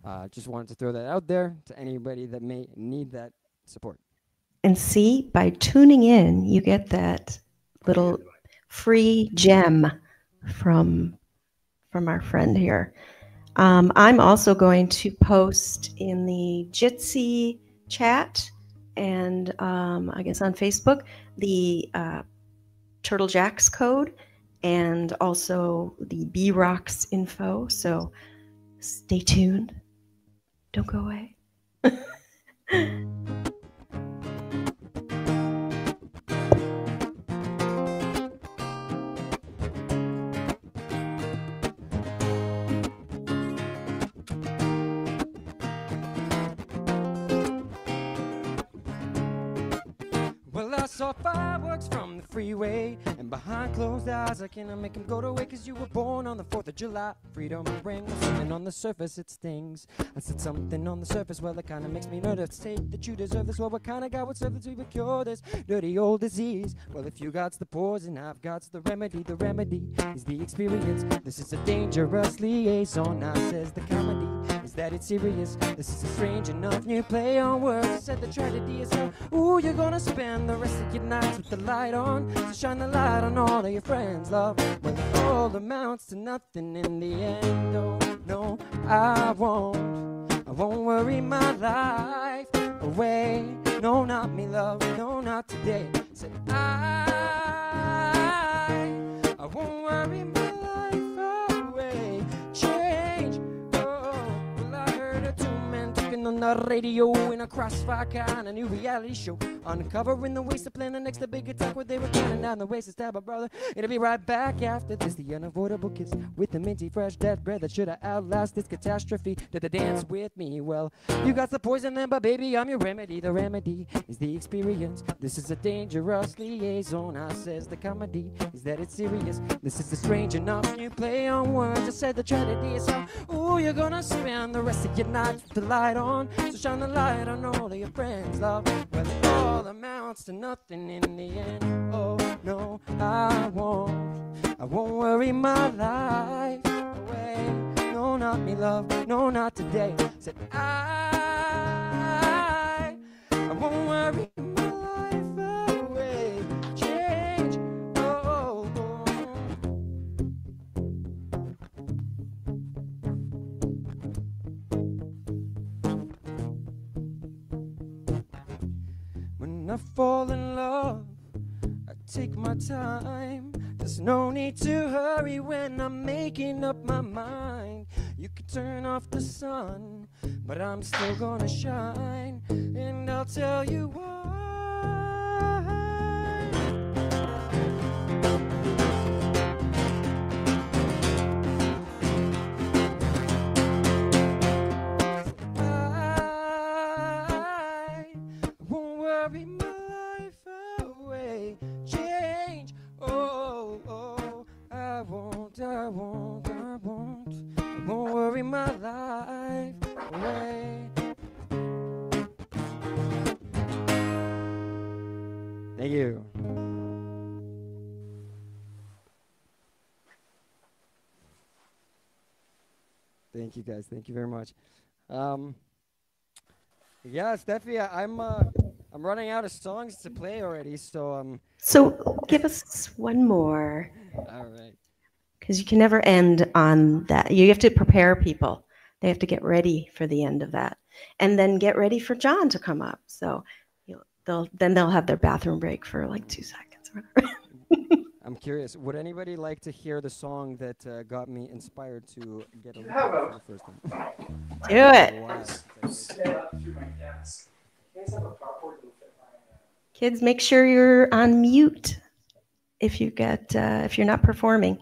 uh, just wanted to throw that out there to anybody that may need that support. And see, by tuning in, you get that little free gem from from our friend here. Um, I'm also going to post in the Jitsi chat and um, I guess on Facebook the uh, Turtle Jacks code and also the Beerox info. So stay tuned. Don't go away. saw fireworks from the freeway, and behind closed eyes, I cannot make 'em go to 'cause you were born on the 4th of July. Freedom rings, something on the surface, it stings. I said something on the surface, well, it kinda makes me nervous. Say that you deserve this, well, what kind of guy would serve this? We would cure this dirty old disease. Well, if you got's the poison, I've got's the remedy. The remedy is the experience. This is a dangerous liaison, I says the comedy that it's serious. This is a strange enough new play on words. Said the tragedy is how, ooh, you're gonna spend the rest of your nights with the light on. So shine the light on all of your friends, love. When it all amounts to nothing in the end. Oh, no, I won't. I won't worry my life away. No, not me, love. No, not today. Said I, I won't worry the radio in a crossfire kind of new reality show. Uncovering the waste of planning next to big attack where they were counting down the ways to stab a brother. It'll be right back after this. The unavoidable kiss with the minty fresh death breath that should have outlasted this catastrophe. Did the dance with me? Well, you got the poison then, but baby, I'm your remedy. The remedy is the experience. This is a dangerous liaison. I says the comedy is that it's serious. This is the strange enough you play on words. I said the tragedy is how, ooh, you're gonna spend the rest of your night with the light on. So shine the light on all of your friends, love. Well, it all amounts to nothing in the end. Oh, no, I won't. I won't worry my life away. No, not me, love. No, not today. Said I. I won't worry I fall in love, I take my time. There's no need to hurry when I'm making up my mind. You could turn off the sun, but I'm still gonna shine. And I'll tell you why. carry my life away. Thank you. Thank you guys. Thank you very much. Um, yeah, Steffi, I'm uh, I'm running out of songs to play already, so um. So give us one more. All right because you can never end on that. You have to prepare people. They have to get ready for the end of that, and then get ready for John to come up. So you they'll then they'll have their bathroom break for like two seconds. Or whatever. I'm curious. Would anybody like to hear the song that uh, got me inspired to get a look have for the first time? Do it, Wow. Stand up through my desk. You guys have a carport that'll fit my, uh, kids. Make sure you're on mute if you get uh, if you're not performing,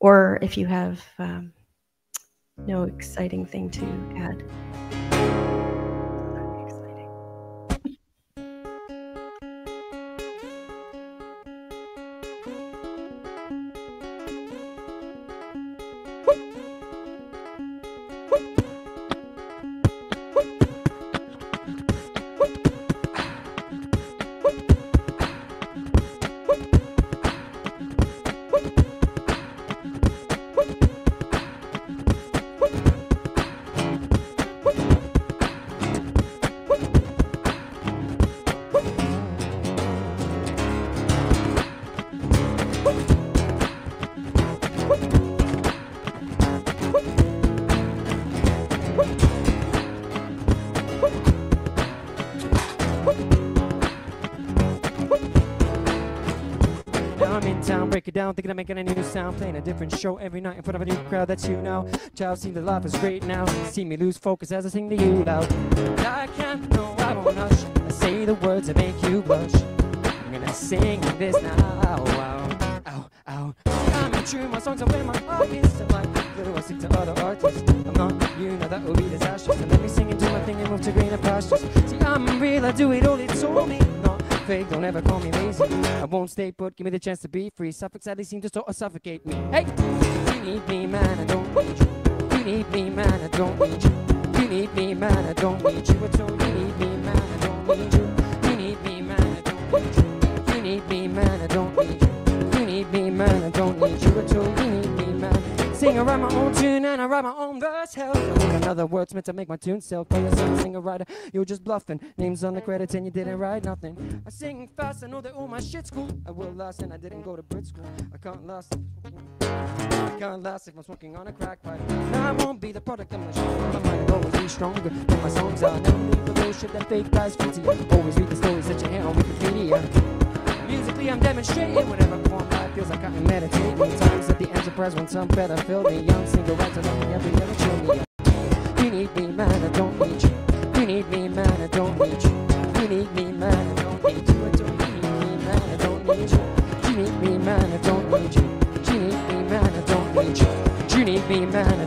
or if you have um, no exciting thing to add. Thinking of making a new sound, playing a different show every night in front of a new crowd that's you now. Child, see the life is great now. See me lose focus as I sing to you loud. I can't, no, I won't hush. I say the words that make you blush. I'm gonna sing this now. Ow, ow, ow. I'm true, my songs are where my heart is. I'm like, little I sing to other artists. I'm not you, now that would be disastrous. So let me sing into my thing and move to greener pastures. See, I'm real, I do it all, it's all me. Fake, don't ever call me lazy. I won't stay put, give me the chance to be free. Suffix sadly seem to sort of suffocate me. Hey, you need me, man, I don't need you. You need me, man, I don't need you. You need me, man, I don't need you at all. You need me, man, I don't need you. You need me, man, I don't need you. You need me, man, I don't need you. You need me, man, I don't need you at all. You need me, man. Sing, write my own tune and I write my own verse. Hell, another words meant to make my tune sell. Yourself a singer writer, you're just bluffing. Names on the credits and you didn't write nothing. I sing fast, I know that all my shit's cool. I will last and I didn't go to Brit school. I can't last. I can't last if I'm smoking on a crack pipe. Now I won't be the product of my show. My mind always be stronger than my songs are. Never leave the bullshit that fake guys you. Always read the stories that you hear on Wikipedia. Musically, I'm demonstrating whatever feels like I'm meditating. Times at the enterprise when some better fill me. Young single nothing every ever chill me. You need me, man, I don't need you. You need me, man, I don't need you. You need me, man, I don't need you. I don't need me, man, I don't need you. You need me, man, I don't need you. You need me, man, I don't need you. You need me, man,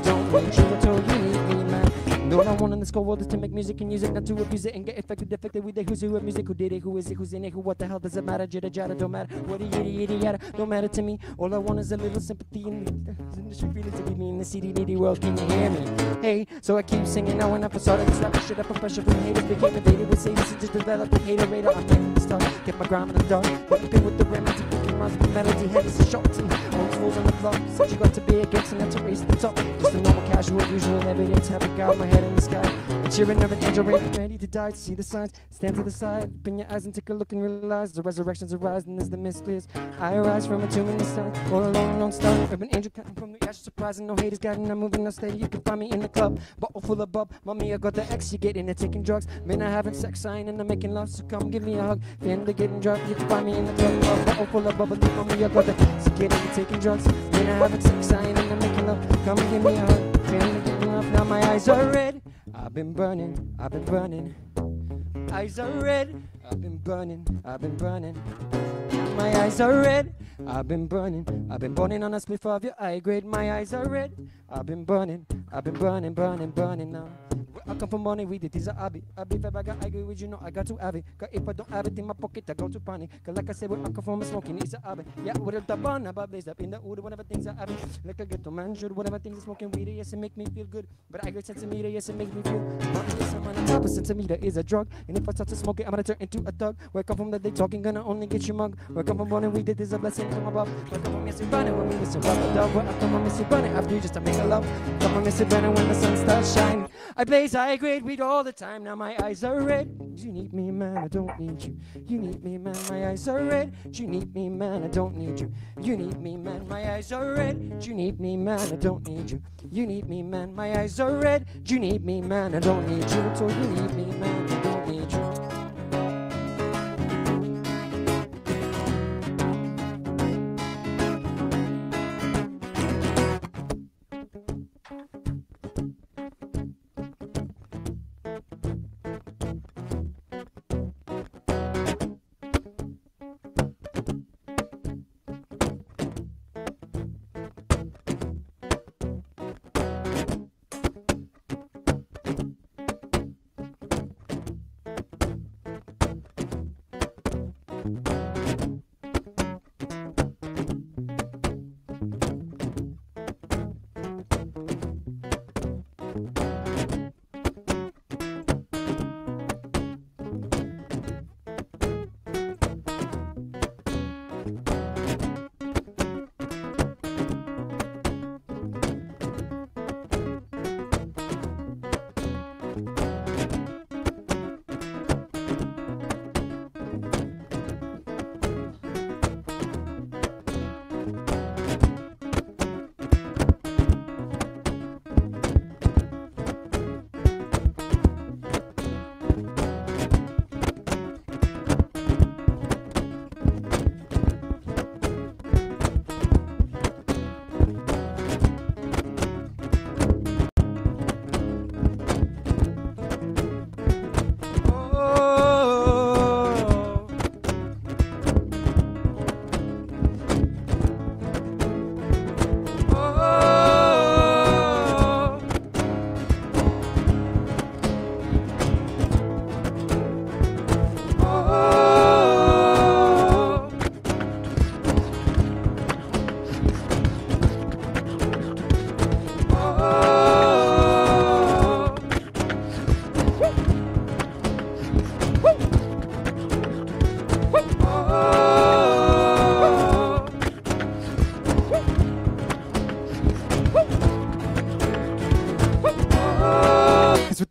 Know what I want in this cold world is to make music and use it, not to abuse it and get affected, affected with it. Who's who of music, who did it, who is it, who's in it, who, what the hell does it matter? Jitter jatter, don't matter. What a yitty yitty yada, don't matter to me. All I want is a little sympathy in the industry feeling to be me in the CD needy world. Can you hear me? Hey, so I keep singing now when I first started this rap shit up a pressure from haters became invaded with this is just developing hater radar. I'm to start, get my grind in the dark, working with the remedy, rhymes with the melody, head is a shot and old fools on the block. Said you got to be against and to raise the top. Just a normal, casual, usual, everyday type of guy, my head in the sky. Cheering of an angel ready, to die see the signs. Stand to the side, open your eyes and take a look and realize the resurrection's arising as the mist clears. I arise from a tomb in the sun, all alone, long star. Of an angel coming from the ashes, surprising, no haters guiding. I'm moving, I'm steady. You can find me in the club, bottle full of bub. Mommy, I got the X, you get in there taking drugs. Men are having sex, I ain't into making love, so come give me a hug. To getting drunk, you can find me in the club, bottle full of bubbly. Mommy, I got the X, you taking drugs. Men are having sex, I ain't into making love, come and give me a hug. To getting love, now my eyes are red. I've been burning, I've been burning. Eyes are red. I've been burning, I've been burning. My eyes are red. I've been burning, I've been burning on a spliff of your eye grade. My eyes are red. I've been burning, I've been burning, burning, burning now. I come from money, we did it's a hobby. I be if I got agree with you, know I got to have it. Cause if I don't have it in my pocket, I go to panic. Cause like I said, where I come from, smoking it's a hobby. Yeah, with the bun, I blaze up in the wood, whatever things I have. Like a ghetto man should, whatever things is smoking weed, yes, it make me feel good. But I get centimeter, yes, it makes me feel. A centimeter is a drug. And if I start to smoke it, I'm gonna turn into a thug. Where I come from, that they talking, gonna only get you mug. Where come from, money, we did this a blessing from above. I come from, missing running, when we missing rubber dub. Where I come from, missing running, after you just to make a love. Come from, missing running when the sun starts shining. I blaze high grade weed all the time, now my eyes are red. You need me, man, I don't need you. You need me, man, my eyes are red. You need me, man, I don't need you. You need me, man, my eyes are red. You need me, man, I don't need you. You need me, man, my eyes are red. You need me, man, I don't need you. So you need me, man,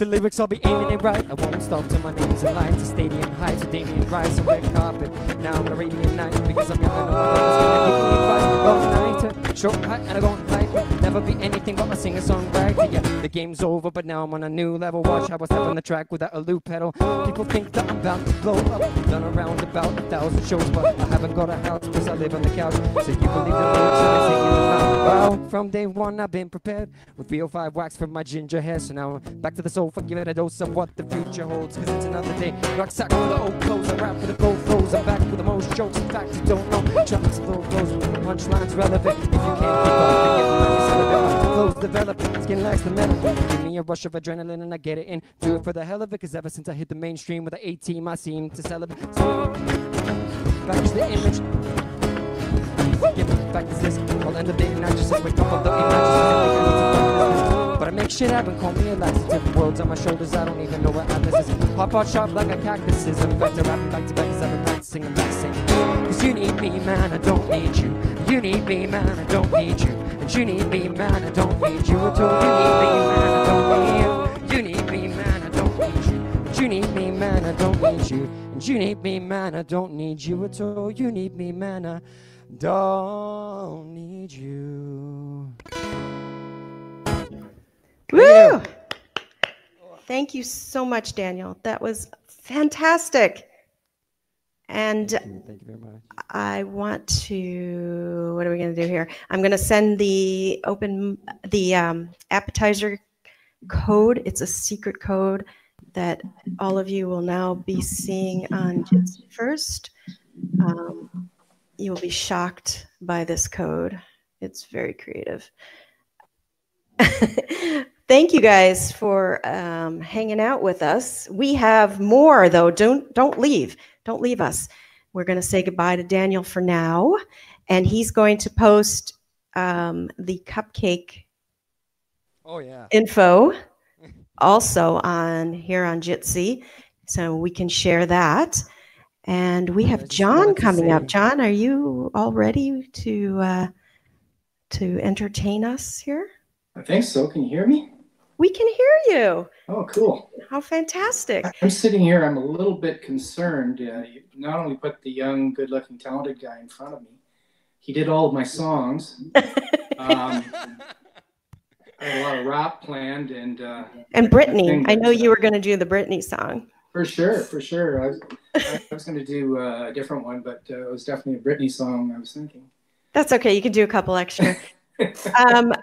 the lyrics I'll be aiming it right. I won't stop till my name's in line To stadium high, with Damien Rice. And red carpet. Now I'm on a radiant night Because I'm young and advice Long night, short high and I don't Never be anything but a singer-songwriter. Yeah, the game's over but now I'm on a new level. Watch how I step on the track without a loop pedal. People think that I'm about to blow up. Done around about a thousand shows But I haven't got a house because I live on the couch. So you believe the lyrics and I sing in the mouth Well, from day one I've been prepared With 305 wax for my ginger hair. So now I'm back to the soul, Give it a dose of what the future holds Cause it's another day. Rucksack with the old clothes I rap for the gold flows I'm back with the most jokes. In fact you don't know. Tracks flow the punchlines relevant. If you can't keep up then get money flows develop Skin lacks the metal. Give me a rush of adrenaline and I get it in. Do it for the hell of it Cause ever since I hit the mainstream With the 18 I seem to celebrate. So back to the image. Give it back to this I'll end up dating actresses Wake up, I'm looking mattresses But I make shit happen, call me a laxative World's on my shoulders, I don't even know where Atlas is Pop out sharp like a cactus is I'm back to rapping back to back Cause I've been practicing and practicing. Cause you need me, man, I don't need you You need me, man, I don't need you. And you need me, man, I don't need you at all. You need me, man, I don't need you. You need me, man, I don't need you. And you need me, man, I don't need you. At all. You need me, man, I don't need you. Woo! Thank you so much, Daniel. That was fantastic. And Thank you, very much. I want to, what are we going to do here? I'm going to send the open, the um, appetizer code. It's a secret code that all of you will now be seeing on Jitsi First. Um, you will be shocked by this code. It's very creative. Thank you guys for um, hanging out with us. We have more though. Don't don't leave. Don't leave us. We're going to say goodbye to Daniel for now, and he's going to post um, the cupcake Oh yeah. info also on here on Jitsi, so we can share that. And we have John coming up. John, are you all ready to uh, to entertain us here? I think so. Can you hear me? We can hear you. Oh, cool. How fantastic! I'm sitting here. I'm a little bit concerned. Uh, you not only put the young, good-looking, talented guy in front of me, he did all of my songs. Um, I had a lot of rap planned, and uh, And Brittany, think I know you were going to do the Britney song. for sure, for sure, I was, I was going to do uh, a different one, but uh, it was definitely a Britney song. I was thinking. That's okay. You can do a couple extra. um,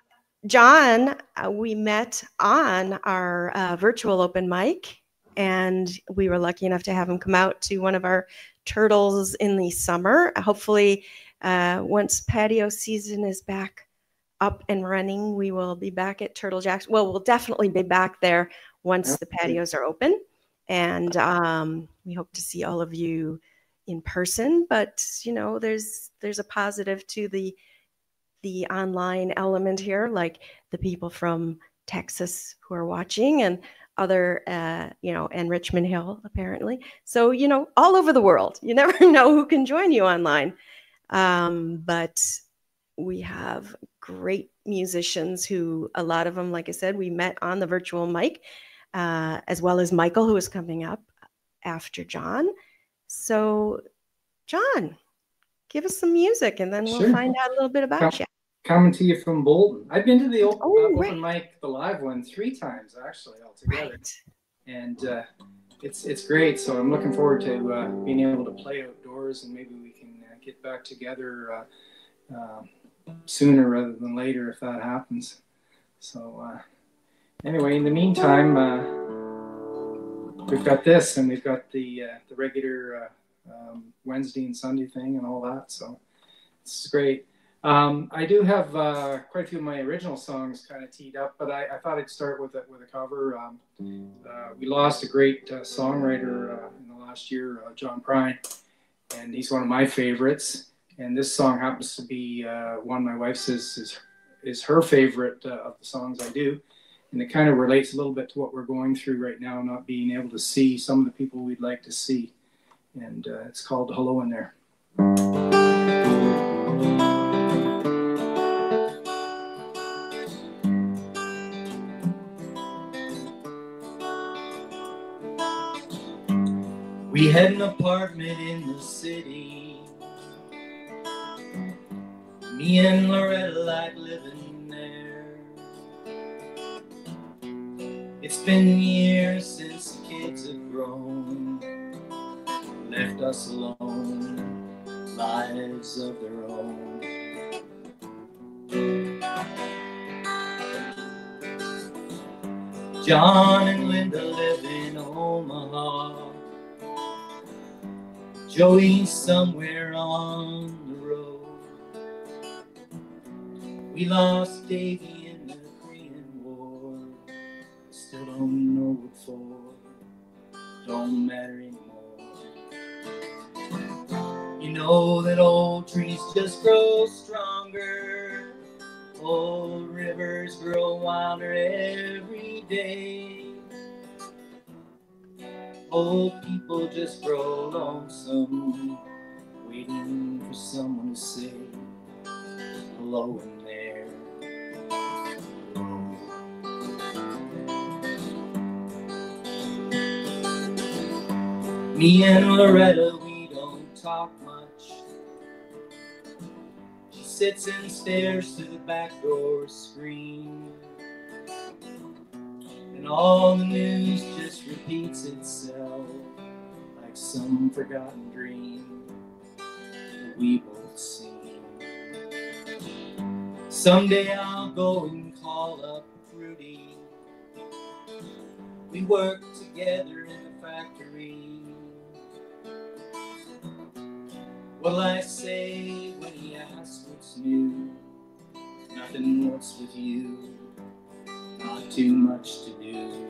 John, uh, we met on our uh, virtual open mic, and we were lucky enough to have him come out to one of our turtles in the summer. Hopefully, uh, once patio season is back up and running, we will be back at Turtle Jack's. Well, we'll definitely be back there once the patios are open, and um, we hope to see all of you in person. But you know, there's there's a positive to the the online element here, like the people from Texas who are watching and other, uh, you know, and Richmond Hill apparently. So, you know, all over the world. You never know who can join you online. Um, but we have great musicians who, a lot of them, like I said, we met on the virtual mic, uh, as well as Michael, who is coming up after John. So, John, give us some music and then we'll Sure. find out a little bit about Come- you. Coming to you from Bolton. I've been to the open, Oh, uh, right. open mic, the live one, three times actually altogether. Right. and uh, it's it's great. So I'm looking forward to uh, being able to play outdoors, and maybe we can uh, get back together uh, uh, sooner rather than later if that happens. So uh, anyway, in the meantime, uh, we've got this, and we've got the uh, the regular uh, um, Wednesday and Sunday thing, and all that. So is great. Um, I do have uh, quite a few of my original songs kind of teed up, but I, I thought I'd start with a, with a cover. Um, uh, we lost a great uh, songwriter uh, in the last year, uh, John Prine, and he's one of my favorites. And this song happens to be uh, one my wife says is is her favorite of the songs I do, and it kind of relates a little bit to what we're going through right now, not being able to see some of the people we'd like to see. And uh, it's called "Hello in There." We had an apartment in the city. Me and Loretta like living there. It's been years since the kids have grown, left us alone, lives of their own. John and Linda live in Omaha. Joey's somewhere on the road. We lost Davy in the Korean War. Still don't know what for. Don't matter know that old trees just grow stronger. Old rivers grow wilder every day. Old people just grow lonesome, waiting for someone to say hello in there. Me and Loretta, we don't talk sits and stares through the back door screen. And all the news just repeats itself like some forgotten dream that we both seen. Someday I'll go and call up Rudy. We worked together in the factory. What'll I say when he asks new? Nothing, what's with you? Not too much to do.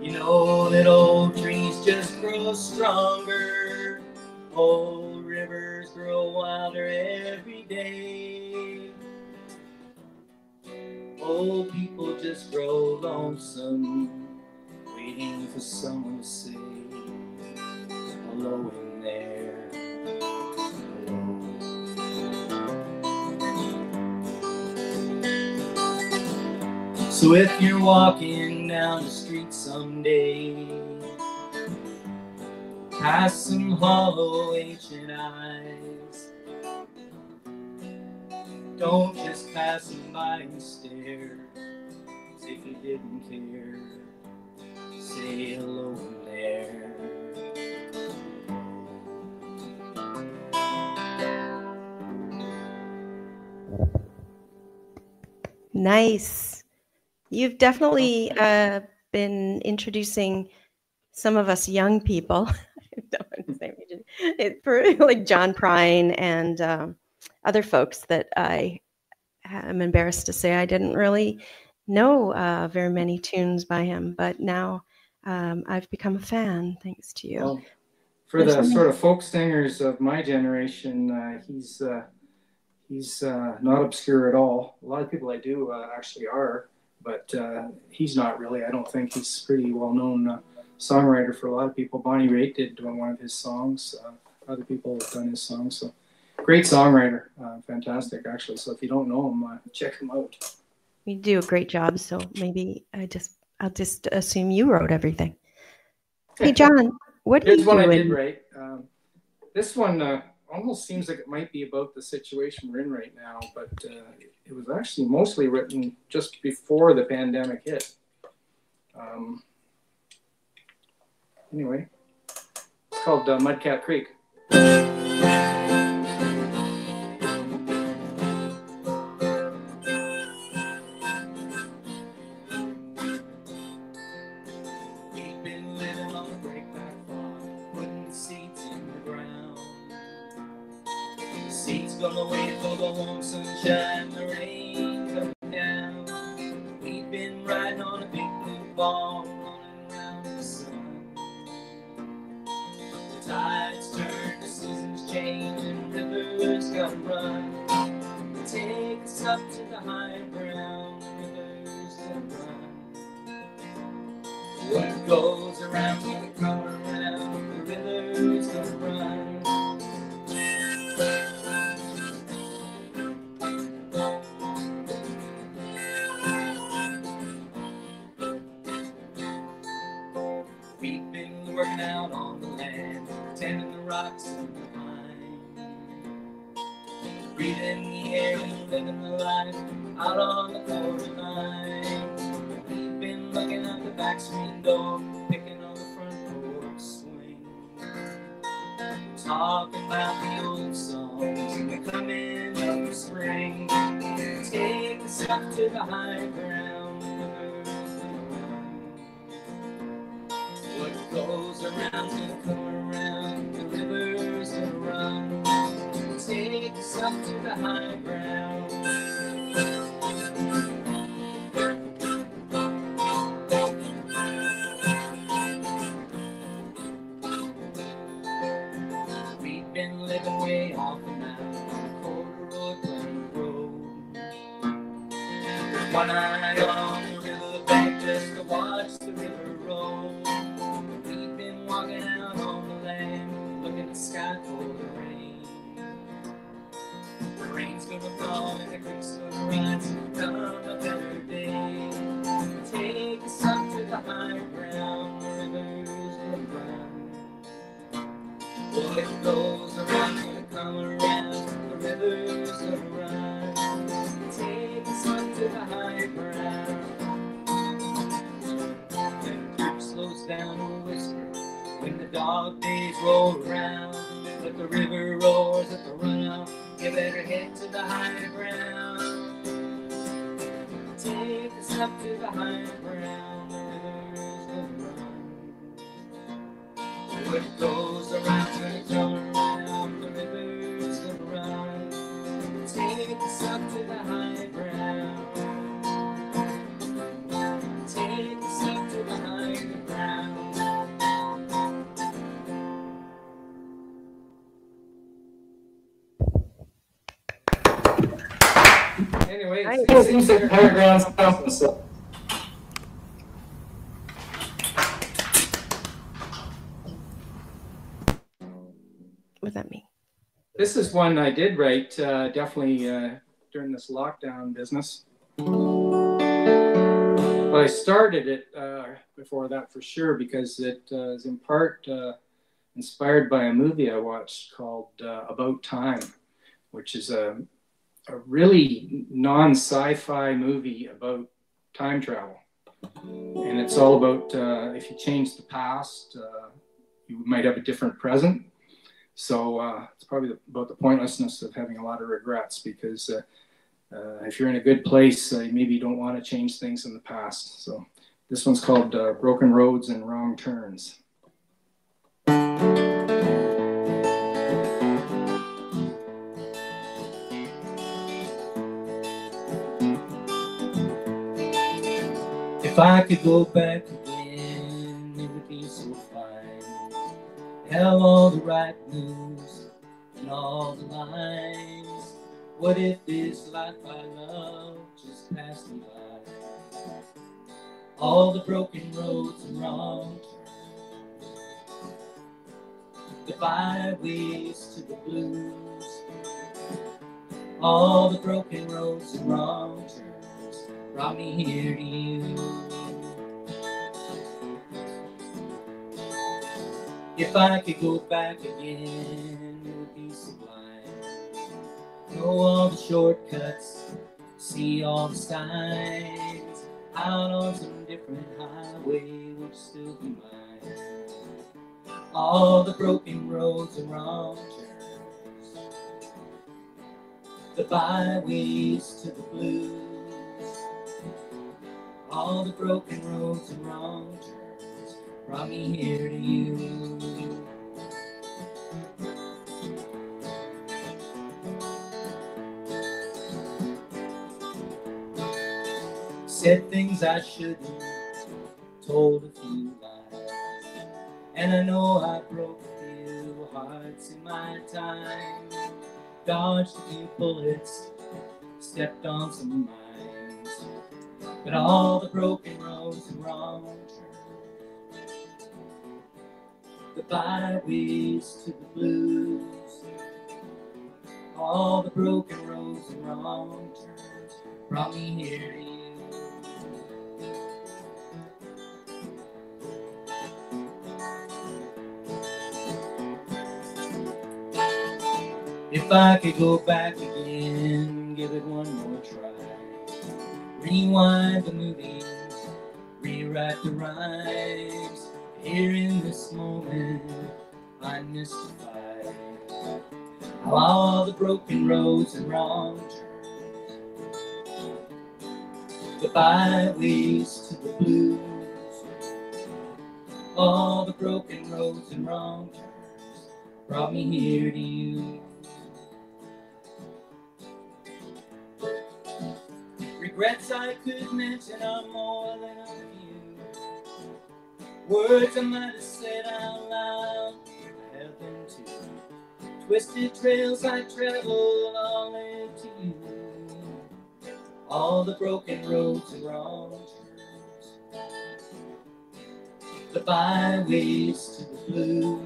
You know that old trees just grow stronger, old rivers grow wilder every day. Old people just grow lonesome, waiting for someone to say hello in there. So if you're walking down the street someday, past some hollow ancient eyes, don't just pass them by and stare. 'cause if you didn't care, say hello there. Nice. You've definitely uh, been introducing some of us young people. I don't want to say region. It, for, like John Prine and um, other folks that I am embarrassed to say I didn't really know uh, very many tunes by him, but now um, I've become a fan thanks to you. Well, for the sort of folk singers of my generation, uh, he's uh, he's uh, not obscure at all. A lot of people I do uh, actually are, but uh, he's not really. I don't think he's pretty well known uh, songwriter for a lot of people. Bonnie Raitt did one of his songs. Uh, other people have done his songs. So great songwriter, uh, fantastic actually. So if you don't know him, uh, check him out. You do a great job, so maybe I just I'll just assume you wrote everything. Hey John, what are Here's you one I doing? did write. Um, this one uh, almost seems like it might be about the situation we're in right now, but uh, it was actually mostly written just before the pandemic hit. Um, anyway, it's called uh, Mudcat Creek. Nice. it seems like background stuff. So. What does that mean? This is one I did write uh, definitely uh, during this lockdown business. But I started it uh, before that for sure because it uh, is in part uh, inspired by a movie I watched called uh, About Time, which is a, a really non sci fi movie about time travel. And it's all about uh, if you change the past, uh, you might have a different present. So uh, it's probably the, about the pointlessness of having a lot of regrets because uh, uh, if you're in a good place, uh, maybe you don't want to change things in the past. So this one's called Broken Roads and Wrong Turns. If I could go back again, it would be so fine. Have all the right moves and all the lines. What if this life I love just passed me by? All the broken roads and wrong. The byways to the blues. All the broken roads and wrong turns brought me here to you. If I could go back again, it would be sublime. Know all the shortcuts, see all the signs. Out on some different highway would still be mine. All the broken roads and wrong turns. The byways to the blues all the broken roads and wrong turns brought me here to you. Said things I shouldn't, told a few lies, and I know I broke a few hearts in my time. Dodged a few bullets, stepped on some mines. But all the broken roads and wrong turns, the byways to the blues, all the broken roads and wrong turns brought me here to you. If I could go back again, give it one more try. Rewind the movies, rewrite the rhymes. Here in this moment, I'm mystified. How all the broken roads and wrong turns, the byways to the blues, all the broken roads and wrong turns brought me here to you. Regrets I could mention are more than a few. Words I might have said out loud, I have them too. Twisted trails I traveled all led to you. All the broken roads and wrong turns. The byways to the blues.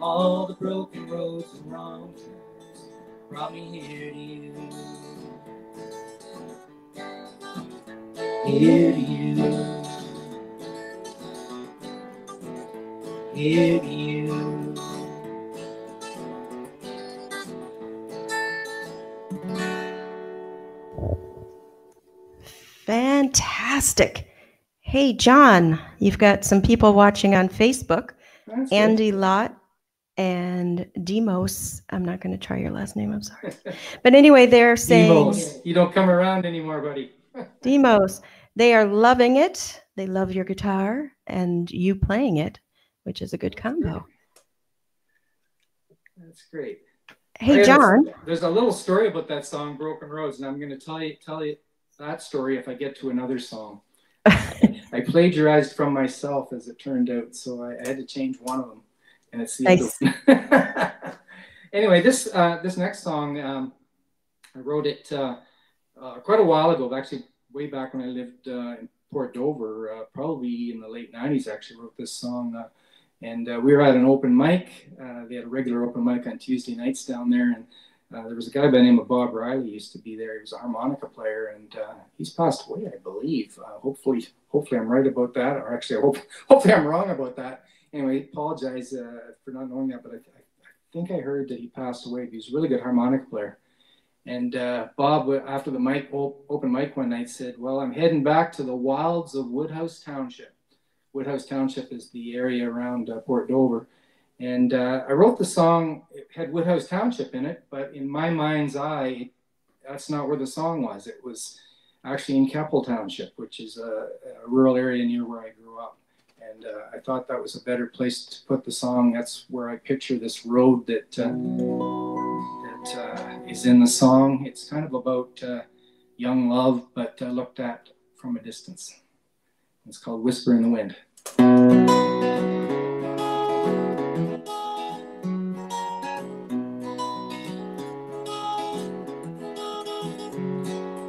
All the broken roads and wrong turns brought me here to you. Here to you. Here to you. Fantastic. Hey, John, you've got some people watching on Facebook. That's good. Andy Lott and Demos. I'm not going to try your last name. I'm sorry. But anyway, they're saying Demos, you don't come around anymore, buddy. Demos. They are loving it. They love your guitar and you playing it, which is a good combo. That's great. Hey, There's- John. There's a little story about that song, Broken Roads, and I'm going to tell you tell you that story if I get to another song. I plagiarized from myself, as it turned out, so I, I had to change one of them, and it's Nice. anyway, this uh, this next song, um, I wrote it uh, uh, quite a while ago, actually, way back when I lived uh, in Port Dover, uh, probably in the late 90s, actually, wrote this song. Uh, and uh, we were at an open mic. they had a regular open mic on Tuesday nights down there. And there was a guy by the name of Bob Riley used to be there. He was a harmonica player, and he's passed away, I believe. hopefully, hopefully I'm right about that, or actually, I hope, hopefully I'm wrong about that. Anyway, apologize for not knowing that, but I, I think I heard that he passed away. He was a really good harmonica player. And uh, Bob, after the mic open mic one night, said, "Well, I'm heading back to the wilds of Woodhouse Township. Woodhouse Township is the area around uh, Port Dover." And uh, I wrote the song. It had Woodhouse Township in it, but in my mind's eye, that's not where the song was. It was actually in Keppel Township, which is a, a rural area near where I grew up. And uh, I thought that was a better place to put the song. That's where I picture this road that uh, uh, is in the song. It's kind of about uh, young love, but uh, looked at from a distance. It's called Whisper in the Wind.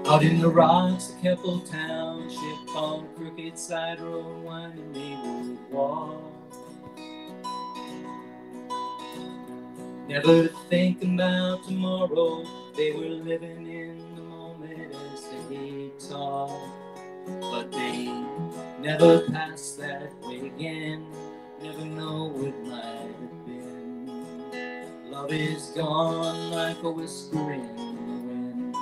Out in the rocks of Keppel Township, on crooked side road, winding they would Never thinking about tomorrow, they were living in the moment as they talked. But they never pass that way again, never know what might have been. Love is gone like a whisper in the wind.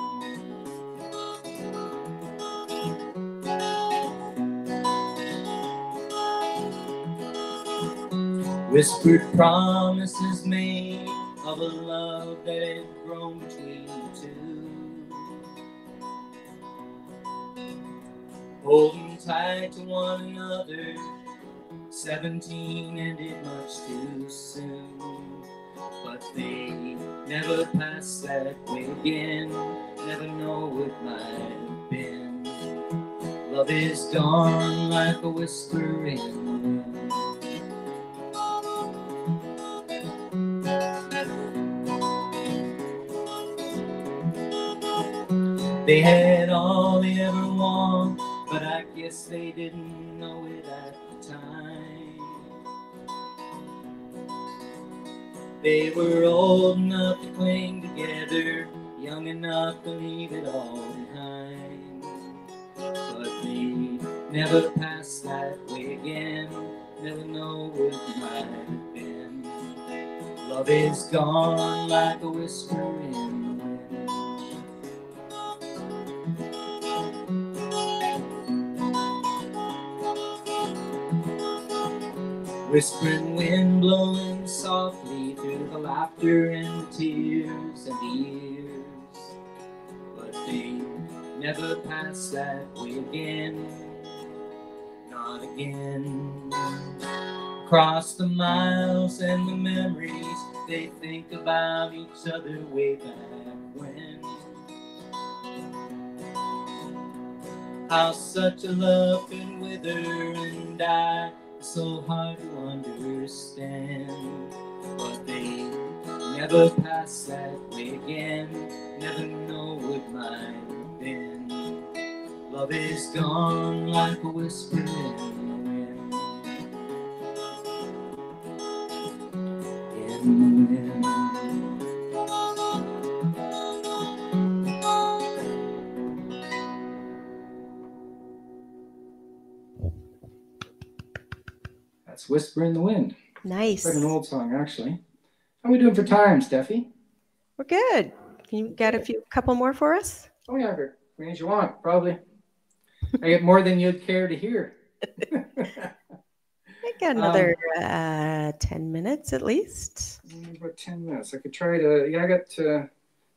Whispered promises made of a love that had grown between the two. Holding tight to one another, 17 ended much too soon. But they never pass that way again, never know what might have been. Love is gone like a whisper in They had all they ever want, but I guess they didn't know it at the time. They were old enough to cling together, young enough to leave it all behind. But they never pass that way again, never know what might have been. Love is gone like a whisper in Whispering wind blowing softly through the laughter and the tears and the years. But they never pass that way again, not again. Across the miles and the memories, they think about each other way back when. How such a love can wither and die so hard to understand. But they never pass that way again, never know what might have been. Love is gone like a whisper in the wind. In the wind. Whisper in the Wind. Nice. An old song, actually. How are we doing for time, Steffi? We're good. Can you get a few couple more for us? Oh yeah, as many as you want, probably. I get more than you'd care to hear. I got another um, uh, ten minutes at least. About ten minutes. I could try to. Yeah, I got uh,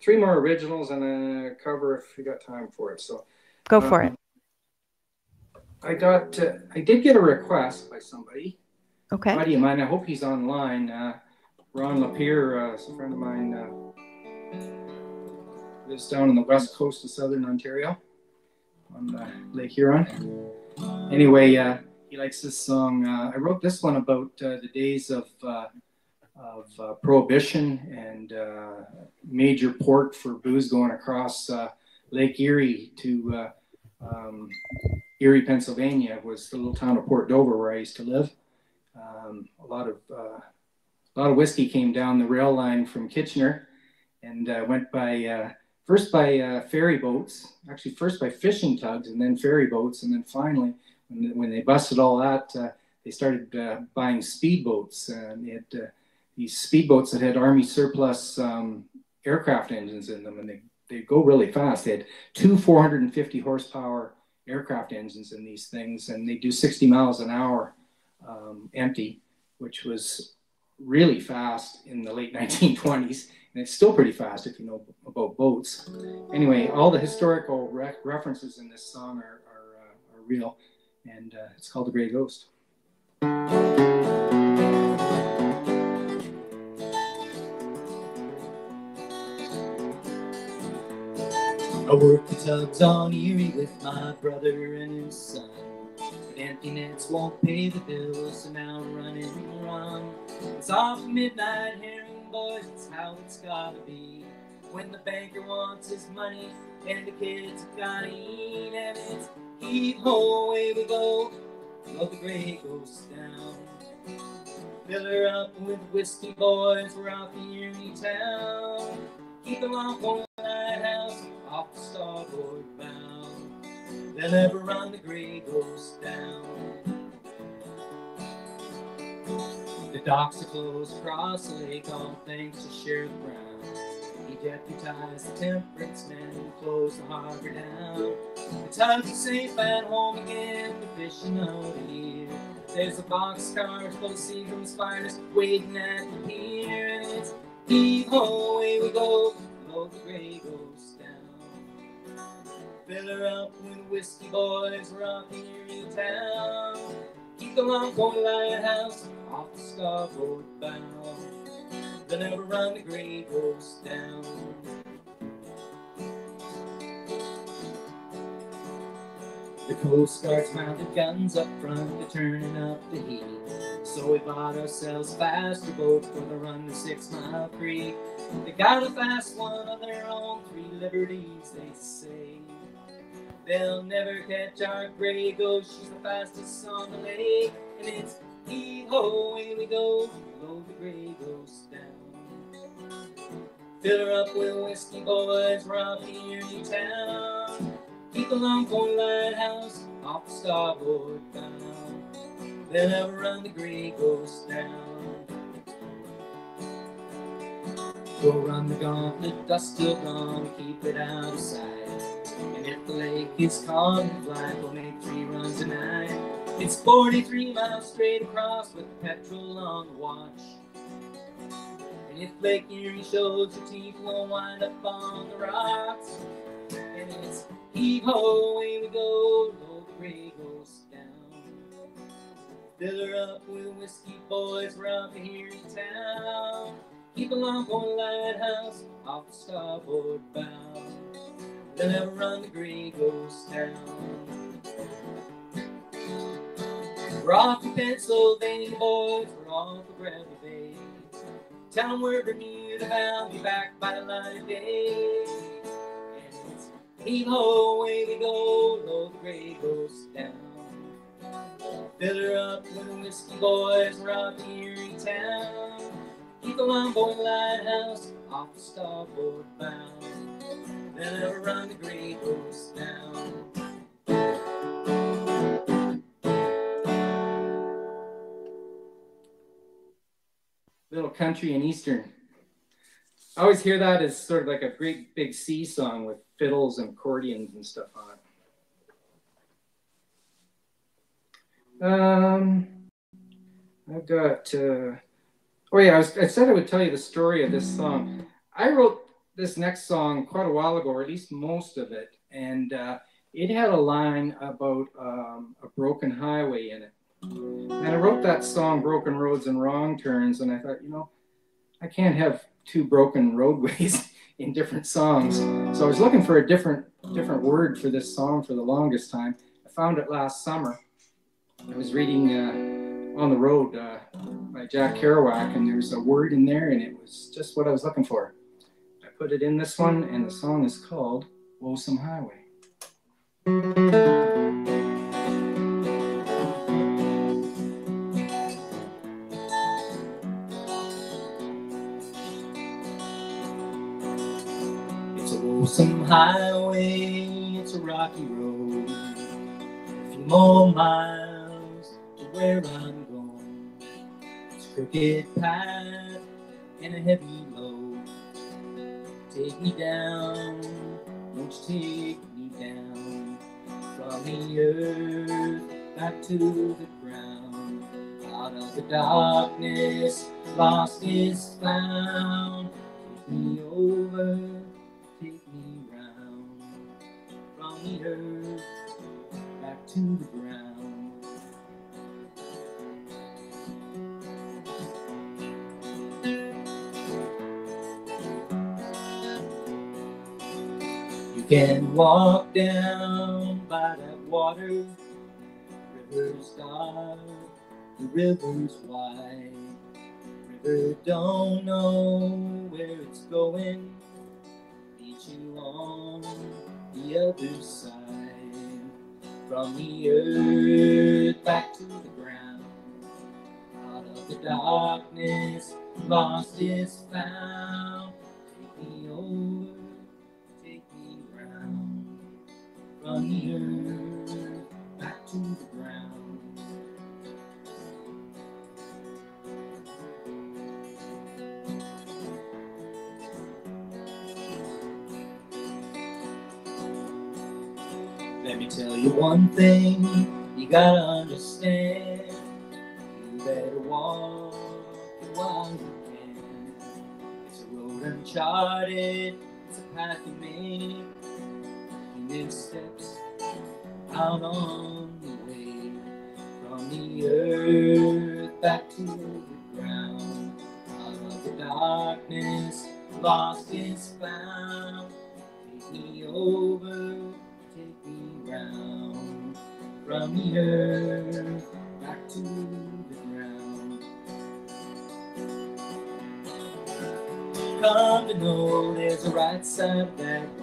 three more originals and a cover if you got time for it. So go for um, it. I got. Uh, I did get a request by somebody Okay. buddy of mine. I hope he's online. Uh, Ron Lapierre, uh, is a friend of mine, uh, lives down on the west coast of southern Ontario on uh, Lake Huron. Anyway, uh, he likes this song. Uh, I wrote this one about uh, the days of uh, of prohibition and major port for booze going across Lake Erie to um, Erie, Pennsylvania, was the little town of Port Dover where I used to live. Um, a lot of uh, a lot of whiskey came down the rail line from Kitchener and uh, went by first by ferry boats, actually first by fishing tugs and then ferry boats, and then finally when, when they busted all that, they started buying speedboats. and they had these speedboats that had Army surplus um, aircraft engines in them, and they, they go really fast. They had two 450 horsepower aircraft engines in these things, and they do 60 miles an hour um, empty, which was really fast in the late 1920s. And it's still pretty fast if you know about boats. Anyway, all the historical re- references in this song are, are, uh, are real, and uh, it's called The Grey Ghost. I work the tugs on Erie with my brother and his son. Empty nets won't pay the bills, so now I'm running run. It's off midnight herring, boys, it's how it's gotta be. When the banker wants his money and the kids have gotta eat, and it's heave ho, away we go, till the Grey Ghost down. Fill her up with whiskey, boys, we're off the Erie town. Keep off on the lighthouse off the starboard bound. They'll never run the Grey Ghost down. The docks are closed across the lake, all thanks to Sheriff Brown. He deputized the temperance men and closed the harbor down. The tugs are safe at home again, the fishing of the year. There's a boxcar full of Seagram's finest waiting at the pier, and it's heave away we go, below the gray ghost Fill her up with whiskey, boys, off here in town. Keep the Longhorn Lighthouse off the starboard bow. They'll never run the Grey Ghost down. The Coast Guard's mounted guns up front, they're turning up the heat. So we bought ourselves a faster boat for the run to Six Mile Creek. They got a fast one of their own, three liberties, they say. They'll never catch our gray ghost. She's the fastest on the lake. And it's heave ho, away we go. Blow the gray ghost down. Fill her up with whiskey, boys. Off here in town. Keep the Longhorn Lighthouse off the starboard bow. They'll never run the gray ghost down. Go run the gauntlet, dust till dawn, keep it out of sight. And if the lake is calm and black, we'll make three runs tonight. It's 43 miles straight across with petrol on the watch. And if Lake Erie shows your teeth, we'll wind up on the rocks. And it's heave ho, away we go, low the Grey Ghost down. Fill her up with whiskey, boys, we're out here in town. Keep a Longhorn Lighthouse off the starboard bow. Never run the Grey Ghost down. We're Pennsylvania, boys. We're off for Gravel Bay. Them we're Bermuda bound. Be back by the light of day. And it's heave ho, away we go. Low the Grey Ghost down. Fill her up with the whiskey, boys. Here in town. Keep the Longhorn Lighthouse off the starboard bound Little country and eastern. I always hear that as sort of like a great big sea song with fiddles and accordions and stuff on it. Um, I've got. Uh, oh yeah, I, was, I said I would tell you the story of this song. I wrote this next song quite a while ago, or at least most of it, and uh, it had a line about um, a broken highway in it. And I wrote that song, Broken Roads and Wrong Turns, and I thought, you know, I can't have two broken roadways in different songs. So I was looking for a different different word for this song for the longest time. I found it last summer. I was reading uh, on the road uh, by Jack Kerouac, and there's a word in there, and it was just what I was looking for. Put it in this one, and the song is called Woesome Highway. It's a lonesome highway, it's a rocky road. A few more miles to where I'm going. It's a crooked path and a heavy. Take me down, won't you take me down from the earth back to the ground. Out of the darkness, lost is found. Take me over take me round from the earth back to the ground. Can walk down by that water, river's dark, the river's wide. River don't know where it's going meet you on the other side. From the earth back to the ground. Out of the darkness, lost is found. Take me over, The back to the ground. Let me tell you one thing you gotta understand. You better walk while you can. It's a road uncharted, it's a path you make. Steps out on the way from the earth back to the ground. Out of the darkness, lost is found. Take me over take me round from the earth back to the ground. Come to know there's a right side road,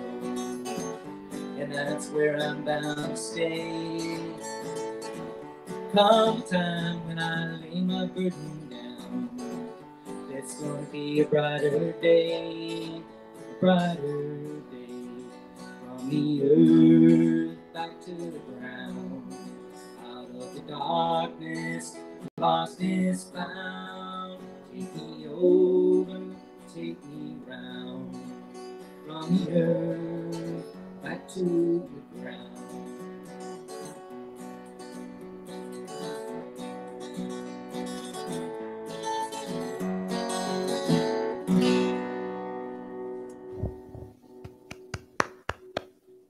and that's where I'm bound to stay. Come time when I lay my burden down, it's gonna be a brighter day, a brighter day from the earth back to the ground. Out of the darkness, lost is found. Take me over, take me round. From the earth back to the ground.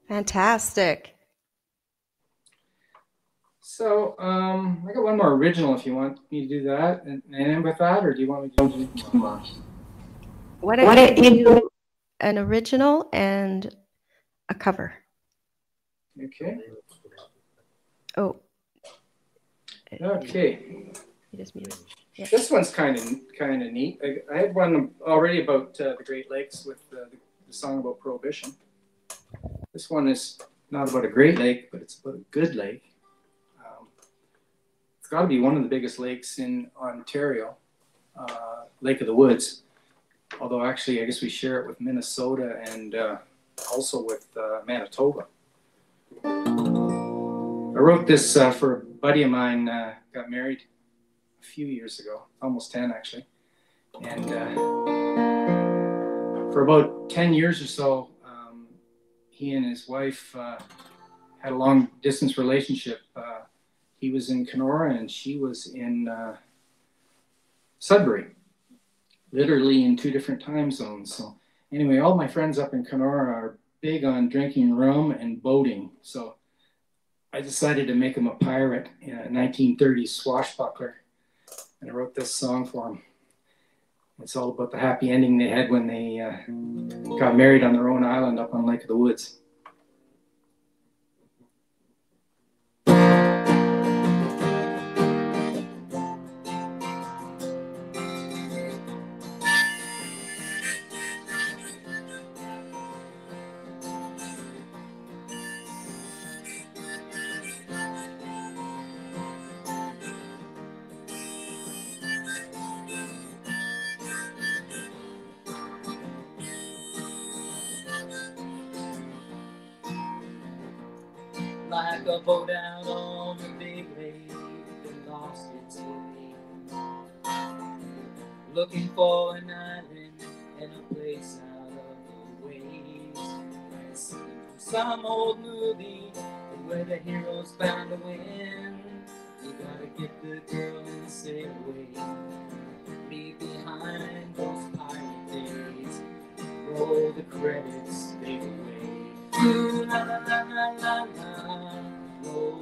Fantastic. So um, I got one more original if you want me to do that and, and end with that, or do you want me to do two more? What if you do an original and a cover? Okay. Oh, Okay. you just muted. Yeah. This one's kind of kind of neat. I, I had one already about uh, the Great Lakes with uh, the, the song about prohibition. This one is not about a great lake, but it's about a good lake. Um, it's got to be one of the biggest lakes in Ontario, uh, Lake of the Woods. Although actually, I guess we share it with Minnesota and uh, also with uh, Manitoba. I wrote this uh, for a buddy of mine. Uh, got married a few years ago, almost ten actually, and uh, for about ten years or so, um, he and his wife uh, had a long distance relationship. Uh, he was in Kenora and she was in Sudbury, literally in two different time zones. So anyway, all my friends up in Kenora are big on drinking rum and boating. So I decided to make him a pirate, in a 1930s swashbuckler, and I wrote this song for him. It's all about the happy ending they had when they uh, got married on their own island up on Lake of the Woods. Some old movie where the hero's bound to win. You gotta get the girl and sail away. Leave behind those pirate days. Roll the credits, fade away. Ooh, la la la la la. Roll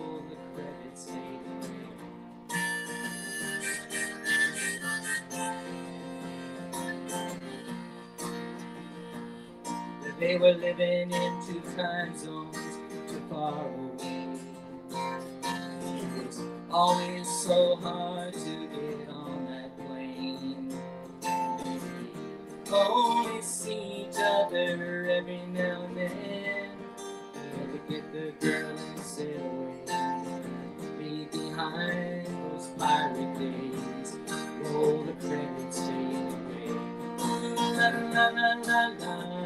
They were living in two time zones too far away. Always so hard to get on that plane. Only see each other every now and then. Never get the girl and sail away. Be behind those pirate days. Roll the credits, fade away. La la la la la.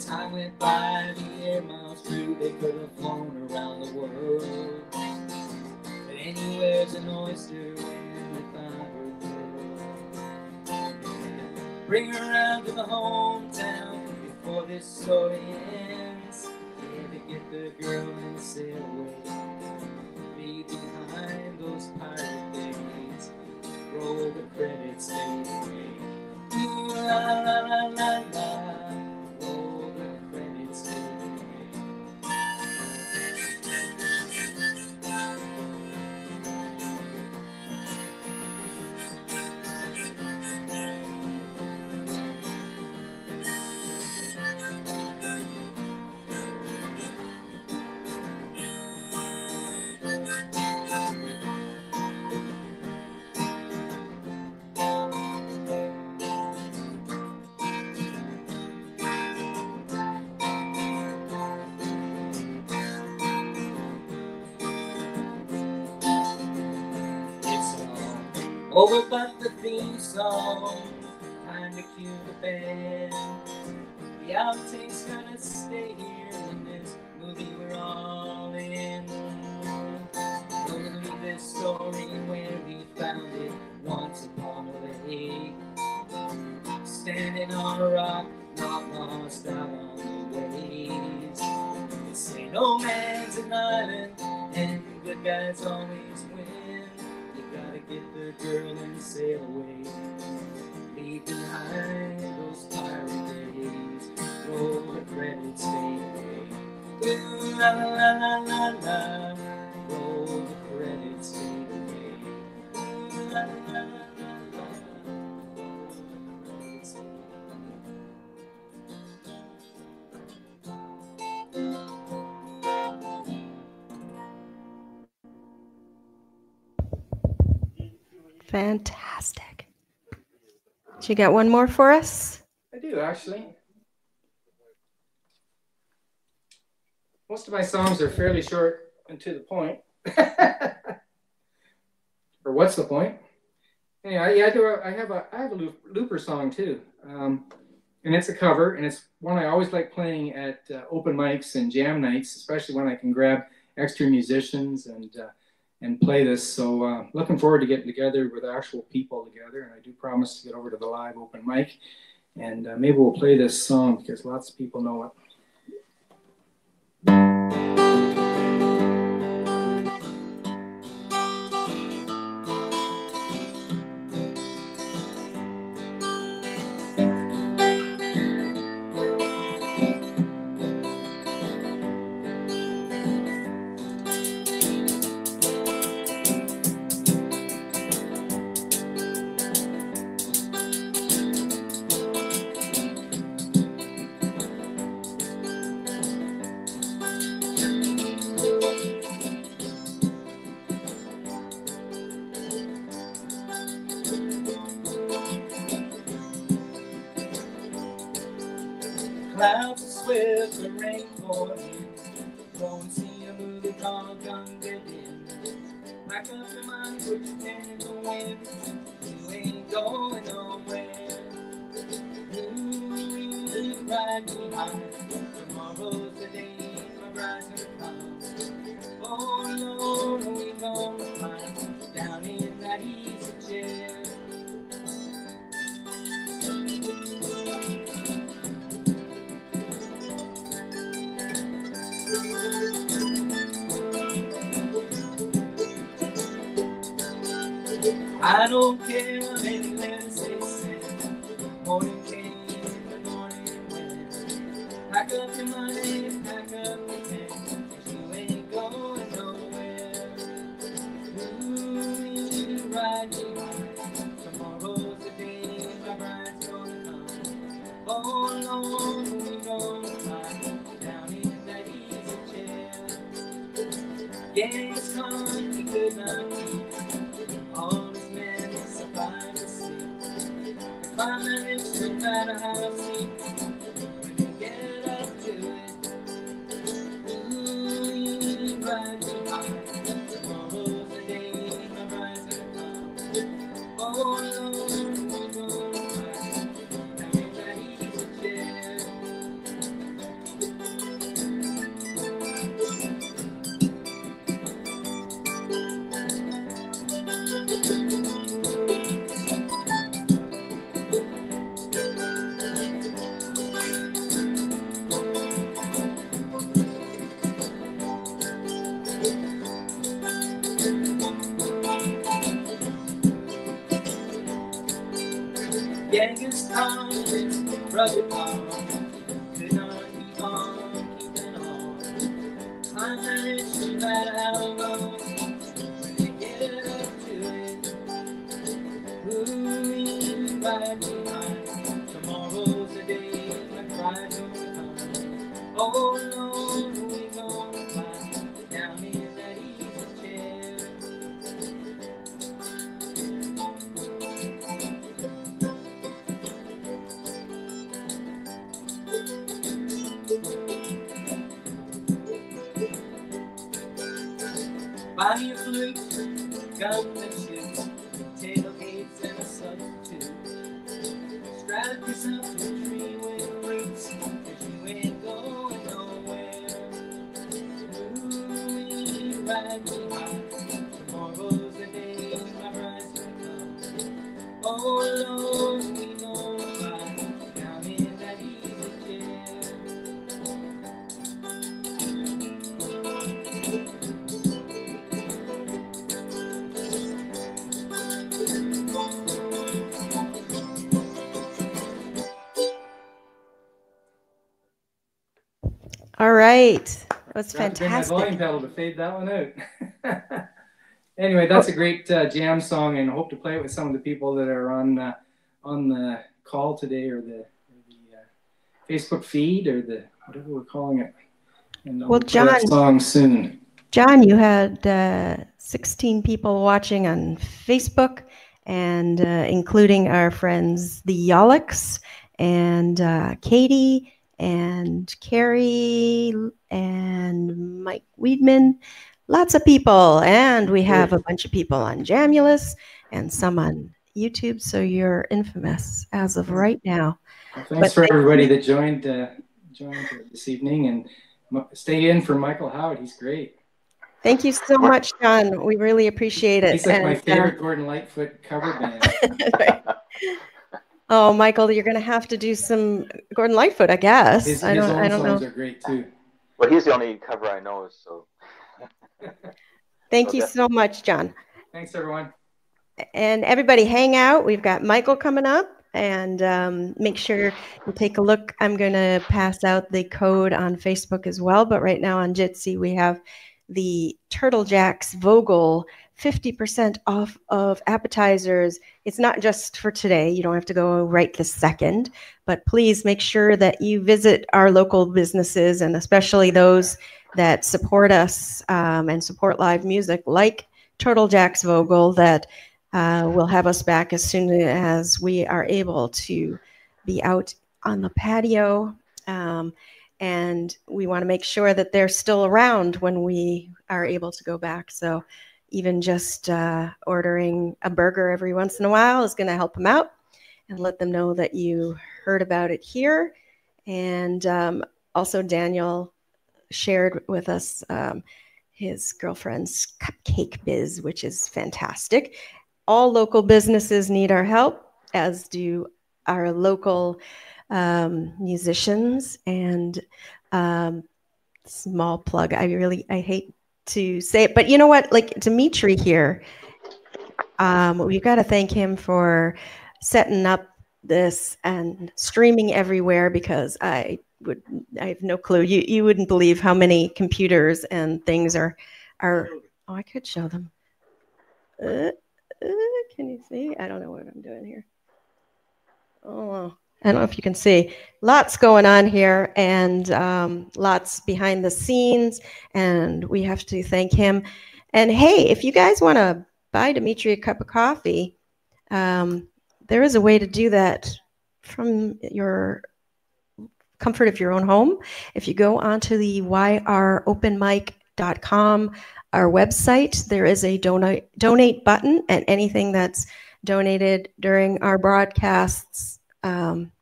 Time went by, the air miles flew, they could have flown around the world. But anywhere's an oyster when they find her girl. Bring her around to the hometown before this story ends. Yeah, to get the girl and sail away. Be behind those pirate days. Roll the credits, fade. Ooh, la la la la la. Over but the theme song. Time to cue the. The outtakes gonna stay here in this movie we're all in. Read this story where we found it once upon a lake. Standing on a rock, not lost out on the waves. This ain't no man's an island, and good guys always Fantastic. Did you get one more for us? I do actually. Most of my songs are fairly short and to the point. or what's the point? Anyway, yeah, I do. A, I have a I have a loop, looper song too, um, and it's a cover, and it's one I always like playing at uh, open mics and jam nights, especially when I can grab extra musicians and uh, and play this. So uh, looking forward to getting together with actual people together, and I do promise to get over to the live open mic, and uh, maybe we'll play this song because lots of people know it. Was to bring my volume pedal to fade that one out. anyway, that's a great uh, jam song, and I hope to play it with some of the people that are on uh, on the call today, or the, or the uh, Facebook feed, or the whatever we're calling it. And Well, we'll play that John- song soon. John, you had uh, 16 people watching on Facebook, and uh, including our friends, the Yolix, and uh, Katie, and Carrie, and Mike Weedman. Lots of people. And we have a bunch of people on Jamulus and some on YouTube. So you're infamous as of right now. Well, thanks But for everybody that joined uh, joined this evening, and stay in for Michael Howitt. He's great. Thank you so much, John. We really appreciate it. He's like my And, uh, favorite Gordon Lightfoot cover band. oh, Michael, you're going to have to do some Gordon Lightfoot, I guess. His, I don't. own I don't songs know. are great too. Well, he's the only cover I know, so Thank you so much, John. Thanks, everyone. And everybody, hang out. We've got Michael coming up, and um, make sure you take a look. I'm going to pass out the code on Facebook as well. But right now on Jitsi, we have the Turtle Jack's Vogell 50% off of appetizers. It's not just for today. You don't have to go right this second, but please make sure that you visit our local businesses and especially those that support us um, and support live music, like Turtle Jack's Vogell, that uh, will have us back as soon as we are able to be out on the patio. Um, and we want to make sure that they're still around when we are able to go back. So even just uh, ordering a burger every once in a while is going to help them out and let them know that you heard about it here. And um, also, Daniel shared with us um, his girlfriend's cupcake biz, which is fantastic. All local businesses need our help, as do our local um, musicians. And um, small plug, I really I hate to say it, but you know what? Like Dimitri here, um, we've got to thank him for setting up this and streaming everywhere because I would I have no clue. You you wouldn't believe how many computers and things are are. Oh, I could show them. Uh, uh, can you see? I don't know what I'm doing here. Oh, I don't know if you can see. Lots going on here and um, lots behind the scenes, and we have to thank him. And hey, if you guys want to buy Dimitri a cup of coffee, um, there is a way to do that from your comfort of your own home. If you go onto the yropenmic.com, our website, there is a donate donate button, and anything that's donated during our broadcasts um,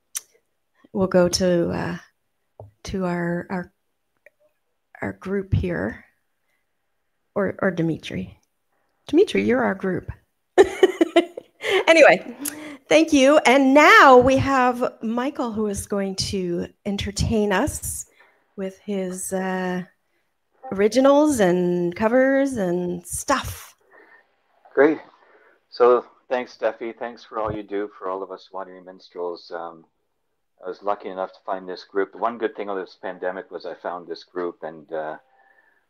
will go to uh, to our our our group here, or or Dimitri. Dimitri, you're our group. anyway, thank you. And now we have Michael, who is going to entertain us with his uh, originals and covers and stuff. Great. So thanks, Steffi. Thanks for all you do for all of us Wandering Minstrels. Um, I was lucky enough to find this group. The one good thing of this pandemic was I found this group, and uh,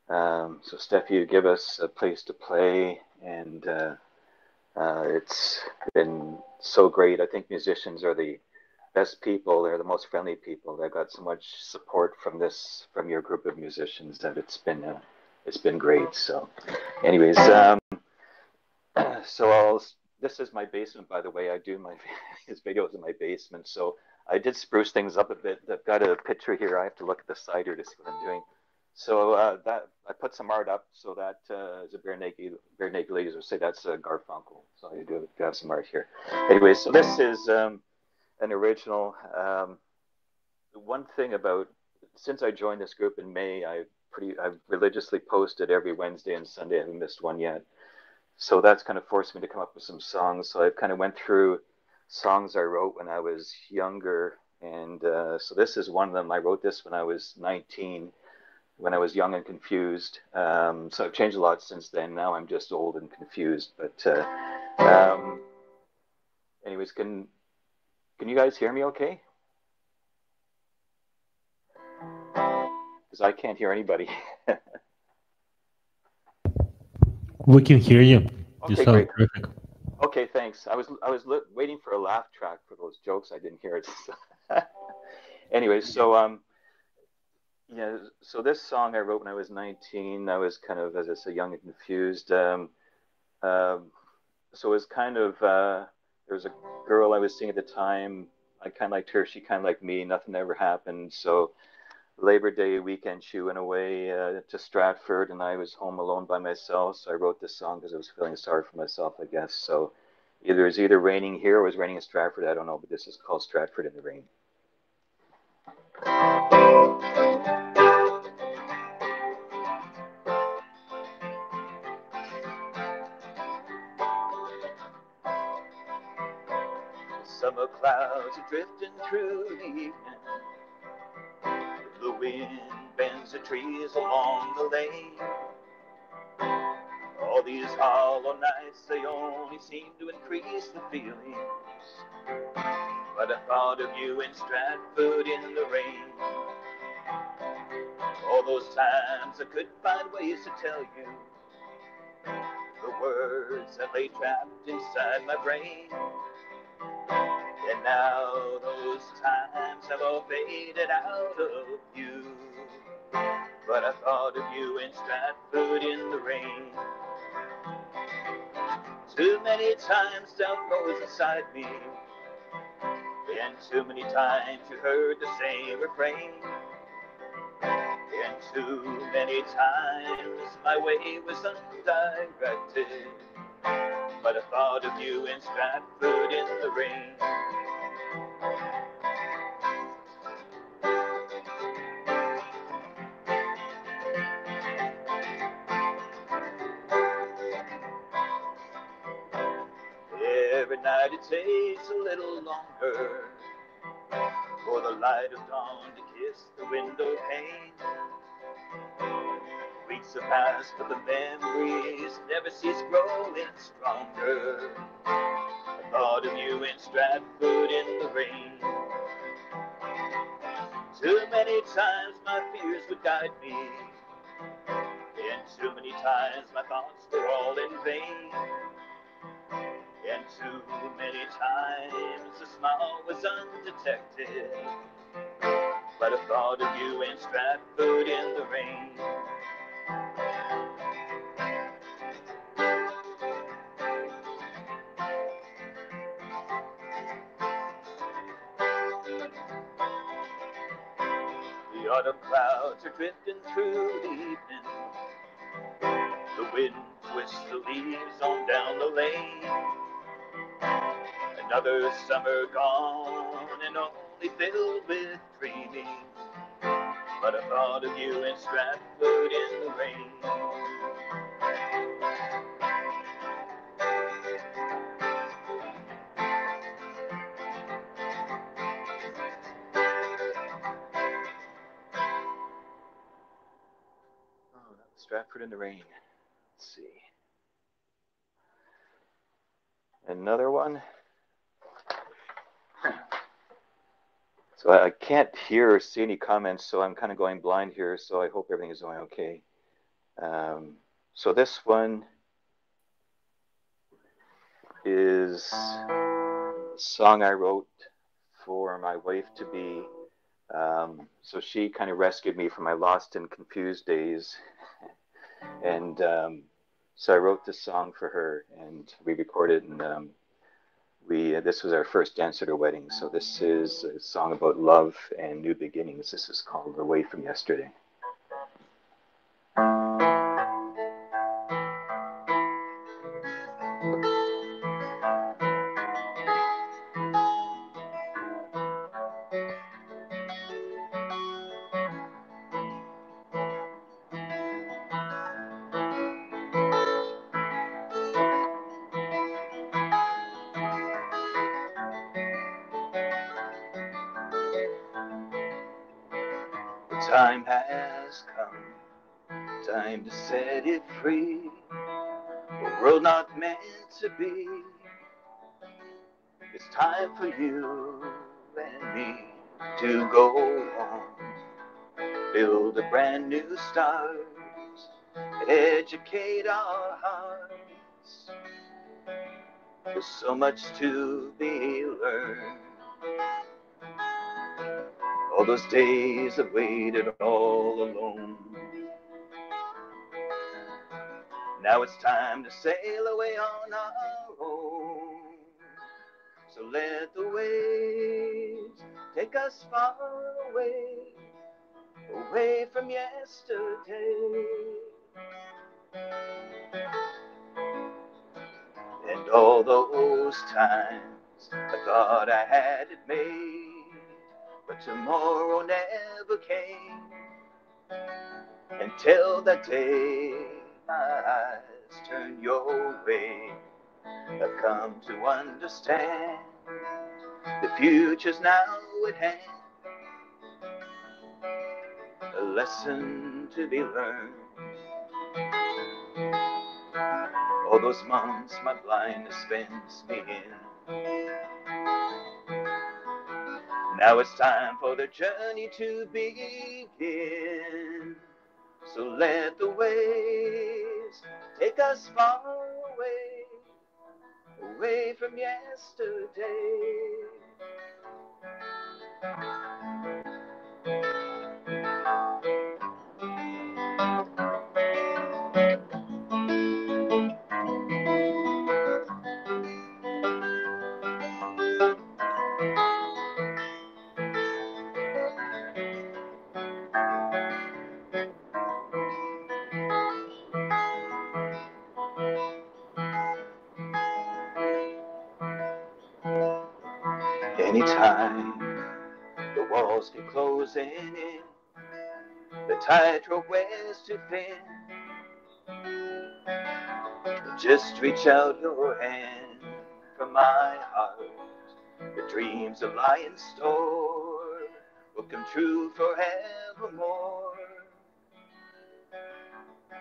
um, so Steffi, you give us a place to play, and uh, uh, it's been so great. I think musicians are the best people. They're the most friendly people. They've got so much support from this, from your group of musicians that it's been, uh, it's been great. So, anyways, um, so I'll. This is my basement, by the way. I do my his videos in my basement. So I did spruce things up a bit. I've got a picture here. I have to look at the side here to see what I'm doing. So uh, that I put some art up so that uh, as a bare naked Barenaked Ladies would say that's uh, Garfunkel. So you do have some art here. Anyway, so this is um, an original. Um, one thing about since I joined this group in May, I pretty I've religiously posted every Wednesday and Sunday. I haven't missed one yet. So that's kind of forced me to come up with some songs. So I kind of went through songs I wrote when I was younger, and uh, so this is one of them. I wrote this when I was 19 when I was young and confused. Um, so I've changed a lot since then. Now I'm just old and confused. But uh, um, anyways, can can you guys hear me okay? Because I can't hear anybody. we can hear you. You Okay, sound great. terrific. Okay, thanks. I was I was li- waiting for a laugh track for those jokes. I didn't hear it. anyway, so um, yeah. So this song I wrote when I was 19. I was kind of, as I say, young and confused. Um, um, so it was kind of uh, there was a girl I was seeing at the time. I kind of liked her. She kind of liked me. Nothing ever happened. So Labor Day weekend, she went away uh, to Stratford, and I was home alone by myself. So I wrote this song because I was feeling sorry for myself, I guess. So either it was either raining here or it was raining in Stratford. I don't know, but this is called Stratford in the Rain. Summer clouds are drifting through the evening. Wind bends the trees along the lane. All these hollow nights, they only seem to increase the feelings. But I thought of you in Stratford in the rain. All those times I could find ways to tell you the words that lay trapped inside my brain. And now those times have all faded out of view. But I thought of you in Stratford in the rain. Too many times doubt rose inside me. And too many times you heard the same refrain. And too many times my way was undirected. But I thought of you in Stratford in the rain. Every night it takes a little longer for the light of dawn to kiss the window pane. Have passed, but the memories never cease growing stronger. I thought of you in Stratford in the rain. Too many times my fears would guide me, and too many times my thoughts were all in vain. And too many times a smile was undetected. But I thought of you in Stratford in the rain. The autumn clouds are drifting through the evening. The wind twists the leaves on down the lane. Another summer gone and only filled with dreaming. But I thought of you in Stratford in the rain. Stratford in the rain. Let's see. Another one. So I can't hear or see any comments, so I'm kind of going blind here. So I hope everything is going okay. Um, so this one is a song I wrote for my wife to be. Um, so she kind of rescued me from my lost and confused days, and um, so I wrote this song for her, and we recorded, and um, we uh, this was our first dance at her wedding. So this is a song about love and new beginnings. This is called "Away from Yesterday." It's time for you and me to go on, build a brand new start, educate our hearts. There's so much to be learned. All those days I've waited all alone. Now it's time to sail away on our own. So let the waves take us far away, away from yesterday. And all those times I thought I had it made, but tomorrow never came. Until that day my eyes turned your way, I've come to understand the future's now at hand. A lesson to be learned. All those months my blindness spends me in. Now it's time for the journey to begin. So let the waves take us far away from yesterday. Anytime the walls keep closing in, the tightrope wears too thin. Just reach out your hand from my heart. The dreams of in store will come true forevermore.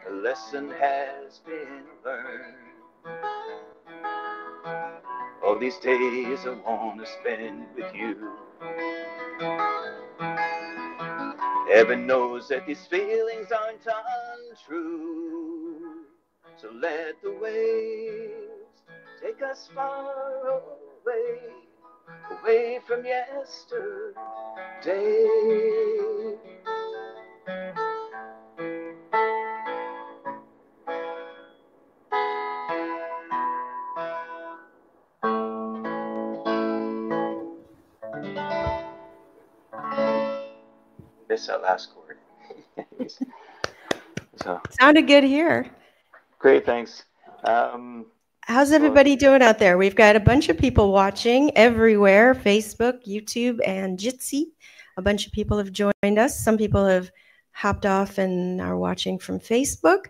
A lesson has been learned. All these days I want to spend with you. Heaven knows that these feelings aren't untrue. So let the waves take us far away, away from yesterday. That last chord. So Sounded good here. great, thanks. Um, How's everybody doing out there? We've got a bunch of people watching everywhere Facebook, YouTube, and Jitsi. A bunch of people have joined us. Some people have hopped off and are watching from Facebook.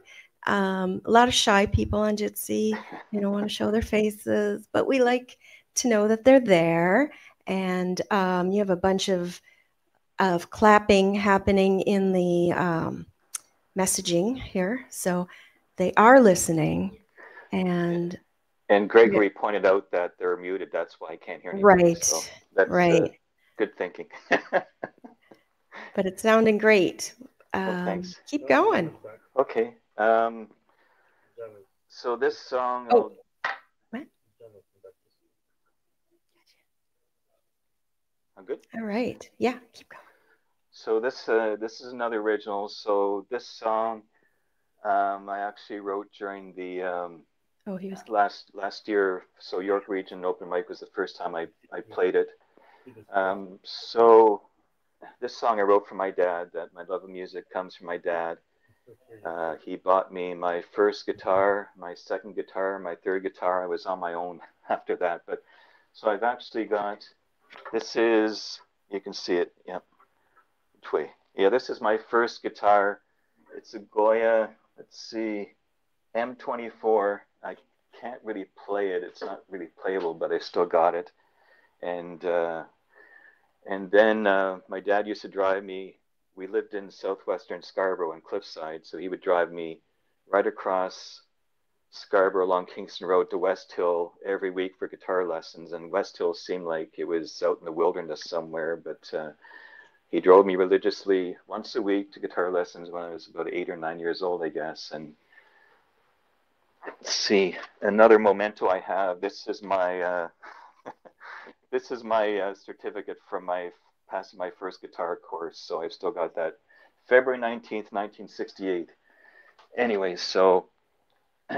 Um, a lot of shy people on Jitsi. They don't want to show their faces, but we like to know that they're there. And um, you have a bunch of of clapping happening in the um, messaging here, so they are listening. And and Gregory pointed out that they're muted. That's why I can't hear anything. Right, So that's uh, right. good thinking. but it's sounding great. Well, Um, thanks. keep going. okay. Um, so this song. Oh. I'm good. All right. Yeah, keep going. So this uh, this is another original. So this song um, I actually wrote during the um, Oh, he was. last last year. So York Region Open Mic was the first time I, I played it. Um, so this song I wrote for my dad. That my love of music comes from my dad. Uh, he bought me my first guitar, my second guitar, my third guitar. I was on my own after that. But so I've actually got. This is you can see it. Yep. Which way? Yeah, this is my first guitar. It's a Goya. Let's see, M24. I can't really play it. It's not really playable, but I still got it. And uh, and then uh, my dad used to drive me. We lived in southwestern Scarborough and Cliffside, so he would drive me right across Scarborough along Kingston Road to West Hill every week for guitar lessons. And West Hill seemed like it was out in the wilderness somewhere, but uh, he drove me religiously once a week to guitar lessons when I was about eight or nine years old, I guess. And let's see, another memento I have. This is my uh, this is my uh, certificate from my passing my first guitar course. So I've still got that. February nineteenth, nineteen sixty-eight. Anyway, so.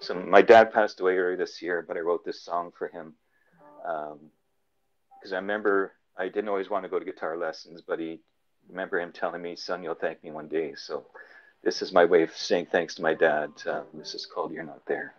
So my dad passed away earlier this year, but I wrote this song for him because I remember I didn't always want to go to guitar lessons, but he remember him telling me, "Son, you'll thank me one day." So this is my way of saying thanks to my dad. Uh, this is called "You're Not There."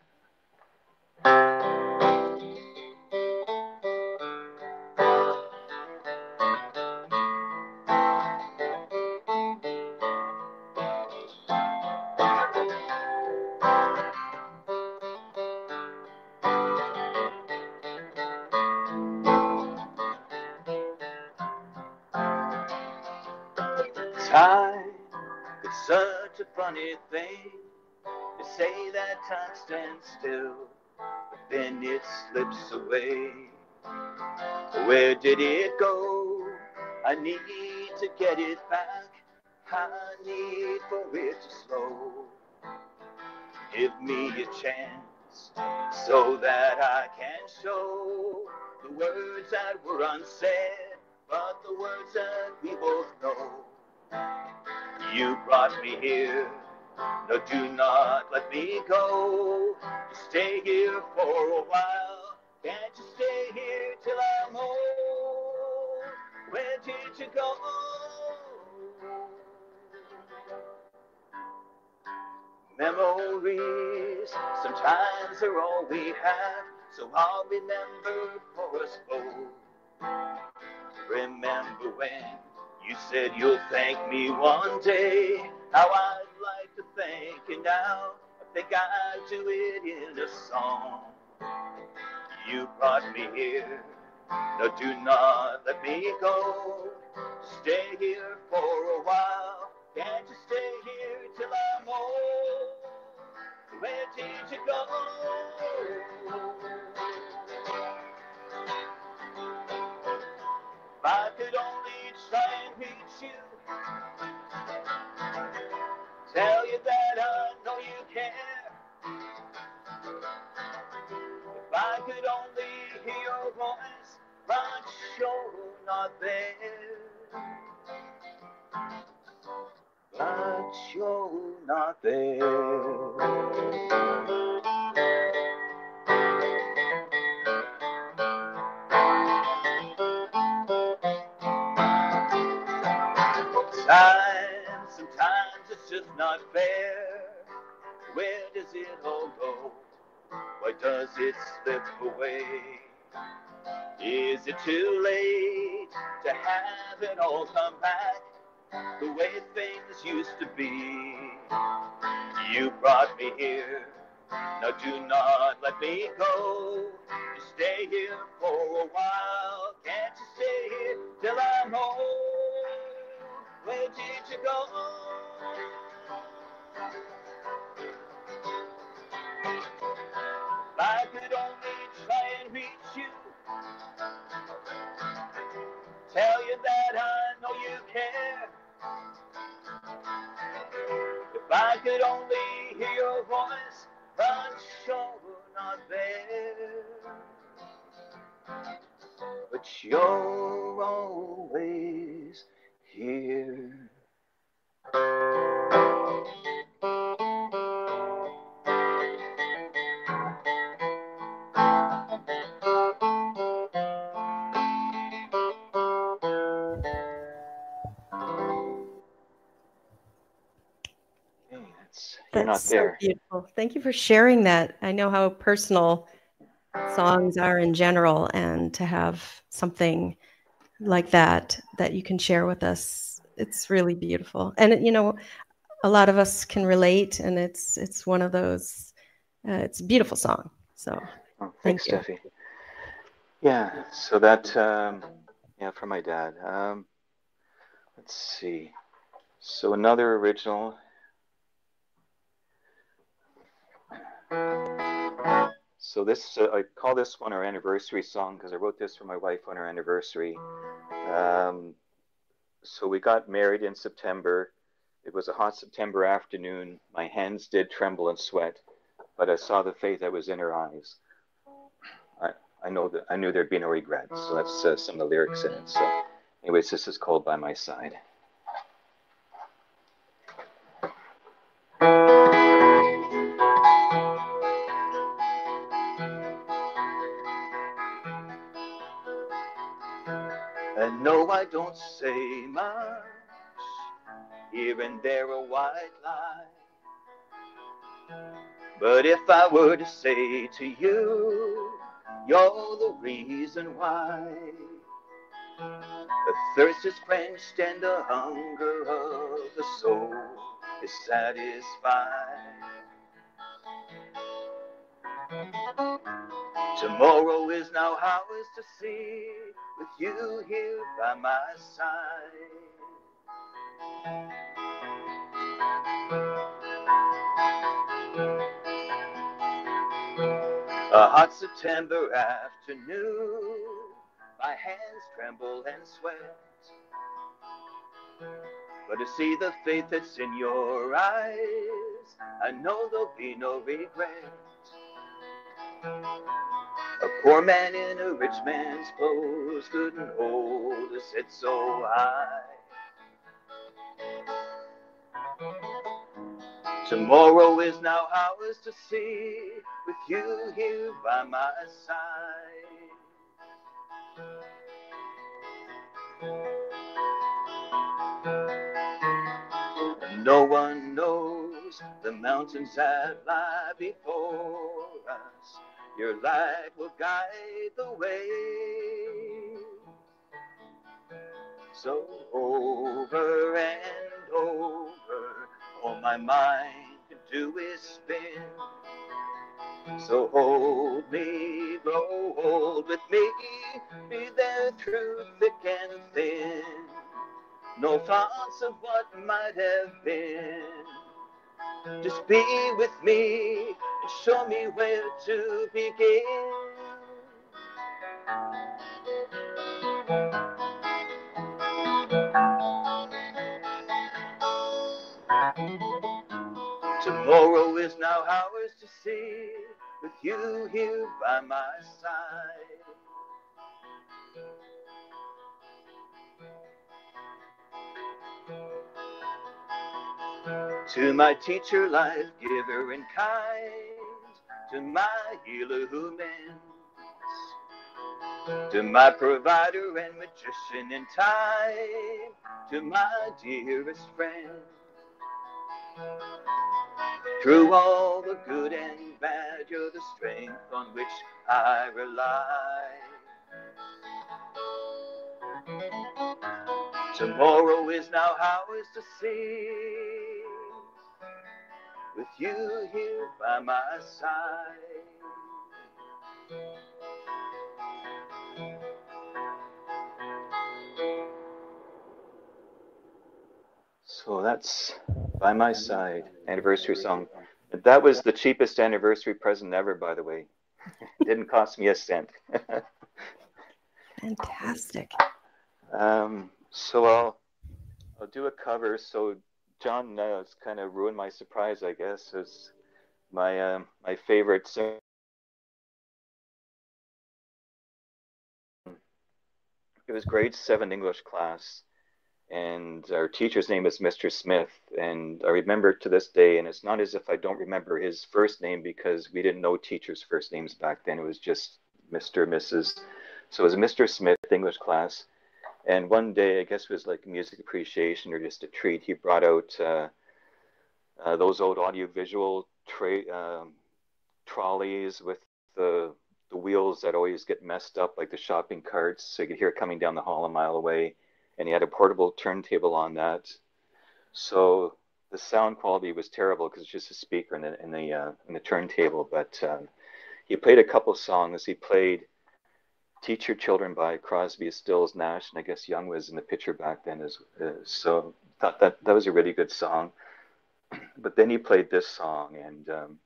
Time, it's such a funny thing. They say that time stands still, but then it slips away. Where did it go? I need to get it back. I need for it to slow. Give me a chance so that I can show the words that were unsaid, but the words that we both know. You brought me here. No, do not let me go. Stay here for a while. Can't you stay here till I'm home? Where did you go? Memories, sometimes they're all we have. so I'll remember for us both. Remember when you said you'll thank me one day? How I'd like to thank you now. I think I'd do it in a song. You brought me here. No, do not let me go. Stay here for a while. Can't you stay here till I'm old? Where did you go? If I could only try and you, tell you that I know you care. If I could only hear your voice, but you're not there. But you're not there. It all go? Why does it slip away? Is it too late to have it all come back the way things used to be? You brought me here, now do not let me go. Stay here for a while, can't you stay here till I'm home? Where did you go? I could only try and reach you, tell you that I know you care. If I could only hear your voice, but you're not there. But you're always here. That's, you're not so there. beautiful. Thank you for sharing that. I know how personal songs are in general, and to have something like that that you can share with us, it's really beautiful. And you know, a lot of us can relate, and it's it's one of those. Uh, it's a beautiful song. So Oh, thanks, you. Steffi. Yeah, so that, um, yeah, for my dad. Um, let's see. So another original. So this, uh, I call this one our anniversary song because I wrote this for my wife on our anniversary. Um, so we got married in September. It was a hot September afternoon. My hands did tremble and sweat, but I saw the faith that was in her eyes. I, I know that I knew there'd be no regrets. So that's uh, some of the lyrics in it. So, anyways, this is called "By My Side." Don't say much. Here and there a white lie. But if I were to say to you, you're the reason why. The thirst is quenched and the hunger of the soul is satisfied. Tomorrow is now ours to see you here by my side. A hot September afternoon, my hands tremble and sweat. But to see the faith that's in your eyes, I know there'll be no regret. Poor man in a rich man's clothes couldn't hold his head so high. Tomorrow is now ours to see with you here by my side. No one knows the mountains that lie before us. Your light will guide the way. So over and over, all my mind can do is spin. So hold me, grow old with me, be there through thick and thin. No thoughts of what might have been. Just be with me and show me where to begin. Tomorrow is now ours to see with you here by my side. To my teacher, life giver and kind, to my healer who mends, to my provider and magician in time, to my dearest friend. Through all the good and bad, you're the strength on which I rely. Tomorrow is now ours to see, with you here by my side. So that's by my side anniversary song. That was the cheapest anniversary present ever, by the way. Didn't cost me a cent. Fantastic. um, so I'll I'll do a cover. So John has kind of ruined my surprise, I guess. Is my um, my favorite. song. It was grade seven English class, and our teacher's name is Mr. Smith. And I remember to this day, and it's not as if I don't remember his first name because we didn't know teachers' first names back then. It was just Mr. Mrs. So it was Mr. Smith English class. And one day, I guess it was like music appreciation or just a treat, he brought out uh, uh, those old audiovisual tra- um, trolleys with the the wheels that always get messed up, like the shopping carts, so you could hear it coming down the hall a mile away. And he had a portable turntable on that, so the sound quality was terrible because it's just a speaker in the in the uh, in the turntable. But um, he played a couple songs. He played "Teach Your Children" by Crosby, Stills, Nash, and I guess Young was in the picture back then. As uh, so, thought that that was a really good song. But then he played this song, and um,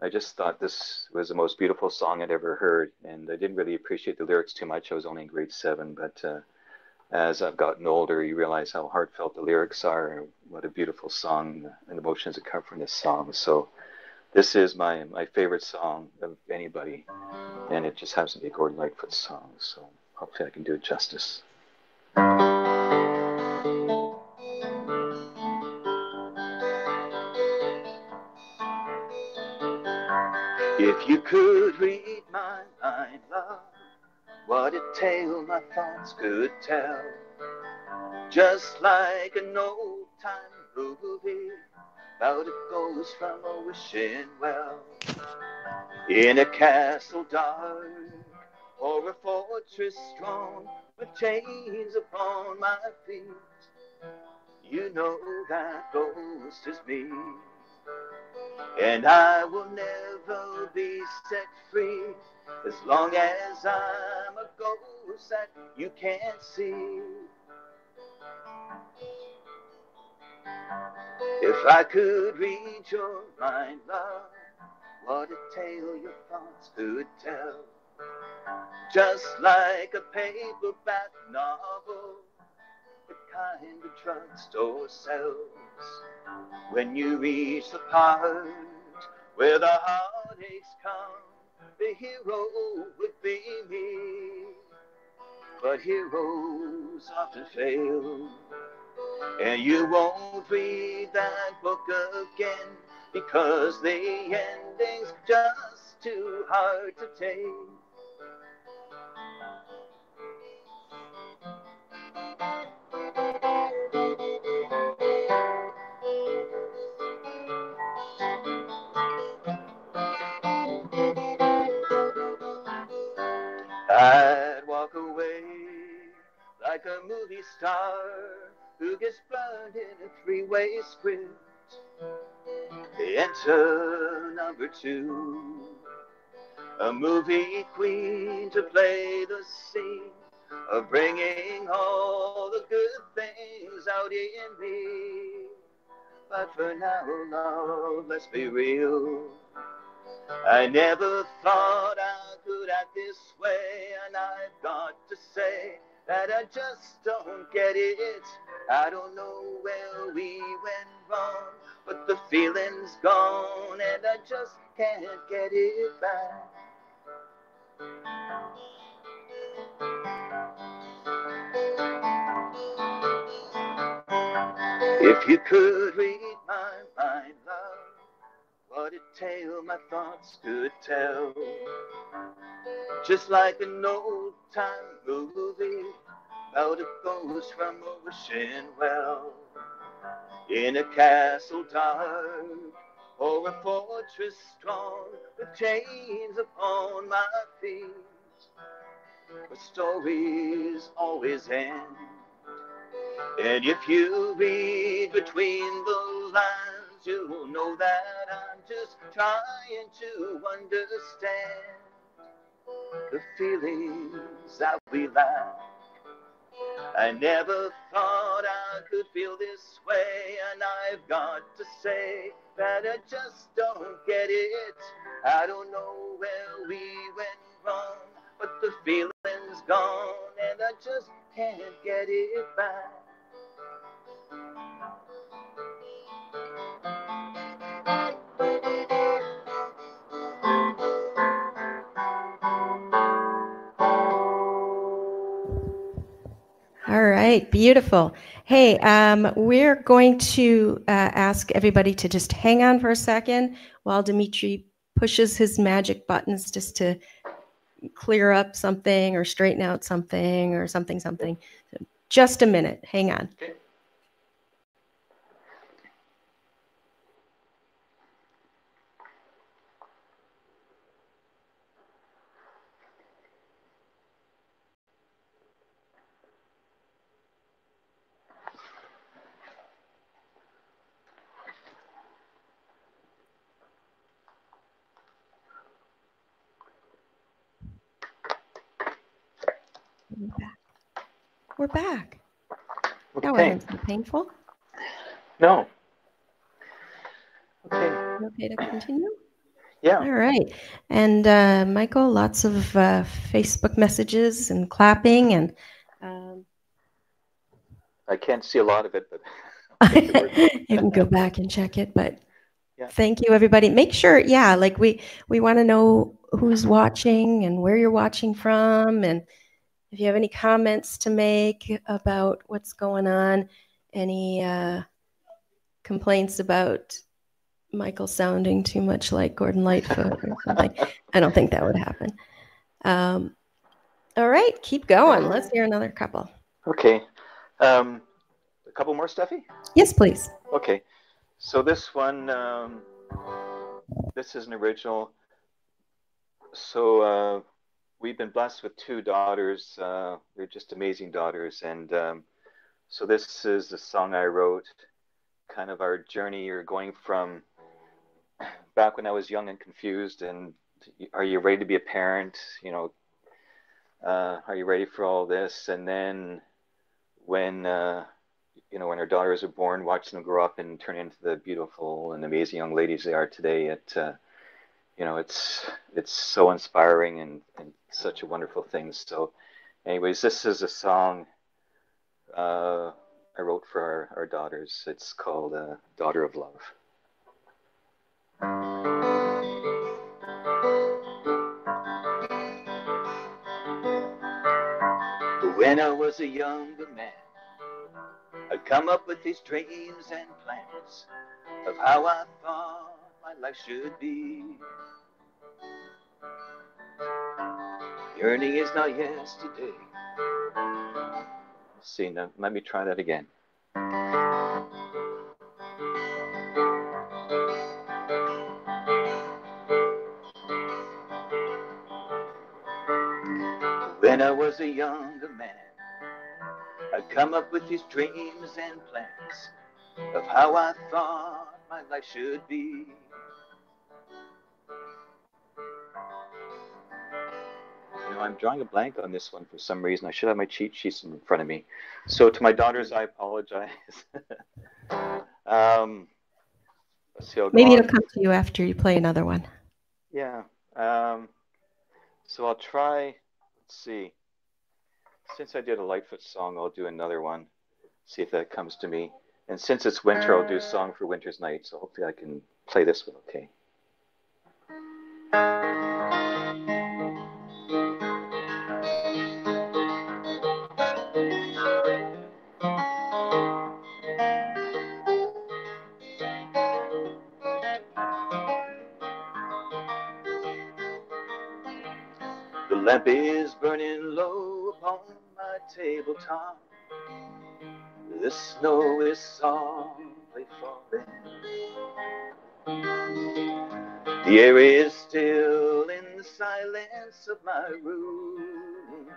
I just thought this was the most beautiful song I'd ever heard. And I didn't really appreciate the lyrics too much. I was only in grade seven, but uh, as I've gotten older, you realize how heartfelt the lyrics are, and what a beautiful song and emotions that come from this song. So, this is my my favorite song of anybody, and it just happens to be Gordon Lightfoot song. So, hopefully, I can do it justice. If you could read my mind, love, what a tale my thoughts could tell. Just like an old time movie, about a ghost from a wishing well. In a castle dark, or a fortress strong, with chains upon my feet. You know that ghost is me. And I will never be set free as long as I'm a ghost that you can't see. If I could read your mind, love, what a tale your thoughts could tell. Just like a paperback novel, the kind of drugstore sells. When you reach the part where the heartaches come, the hero would be me. But heroes often fail, and you won't read that book again because the ending's just too hard to take. I'd walk away like a movie star who gets burned in a three-way script. Enter number two, a movie queen to play the scene of bringing all the good things out in me. But for now, love, let's be real. I never thought I could act this way, and I've got to say that I just don't get it. I don't know where we went wrong, but the feeling's gone, and I just can't get it back. If you could what a tale my thoughts could tell. Just like an old time movie about a ghost from wishing well. In a castle dark or a fortress strong with chains upon my feet. But stories always end. And if you read between the lines, you'll know that I'm just trying to understand the feelings that we lack. I never thought I could feel this way, and I've got to say that I just don't get it. I don't know where we went wrong, but the feeling's gone, and I just can't get it back. Right, beautiful. Hey, um, we're going to uh, ask everybody to just hang on for a second while Dimitri pushes his magic buttons just to clear up something or straighten out something or something, something. So just a minute. Hang on. Okay. We're back. That Okay. wasn't so painful. No. Okay. Okay to continue? Yeah. All right. And uh, Michael, lots of uh, Facebook messages and clapping and um, I can't see a lot of it, but you can go back and check it. But Yeah. thank you, everybody. Make sure, yeah, like we we want to know who's watching and where you're watching from, and if you have any comments to make about what's going on, any uh, complaints about Michael sounding too much like Gordon Lightfoot or something. I don't think that would happen. Um, all right, keep going. Let's hear another couple. okay. Um, a couple more, Steffi? Yes, please. Okay, so this one, um, this is an original. So uh, we've been blessed with two daughters. Uh, they're just amazing daughters, and um, so this is the song I wrote. Kind of our journey. You're going from back when I was young and confused, and are you ready to be a parent? You know, uh, are you ready for all this? And then when uh, you know, when our daughters are born, watching them grow up and turn into the beautiful and amazing young ladies they are today, it, you know, it's it's so inspiring and, and such a wonderful thing. So, anyways, this is a song uh, I wrote for our, our daughters. It's called uh, "Daughter of Love." When I was a younger man. I'd come up with these dreams and plans of how I thought my life should be. Yearning is not yesterday. See, now let me try that again. When I was a younger man, I'd come up with these dreams and plans of how I thought my life should be. I'm drawing a blank on this one for some reason. I should have my cheat sheets in front of me. So to my daughters, I apologize. um. Maybe it'll come to you after you play another one. Yeah. Um, so I'll try. Let's see. Since I did a Lightfoot song, I'll do another one. See if that comes to me. And since it's winter, I'll do a song for Winter's Night. So hopefully I can play this one okay. Lamp is burning low upon my tabletop. The snow is softly falling. The air is still in the silence of my room.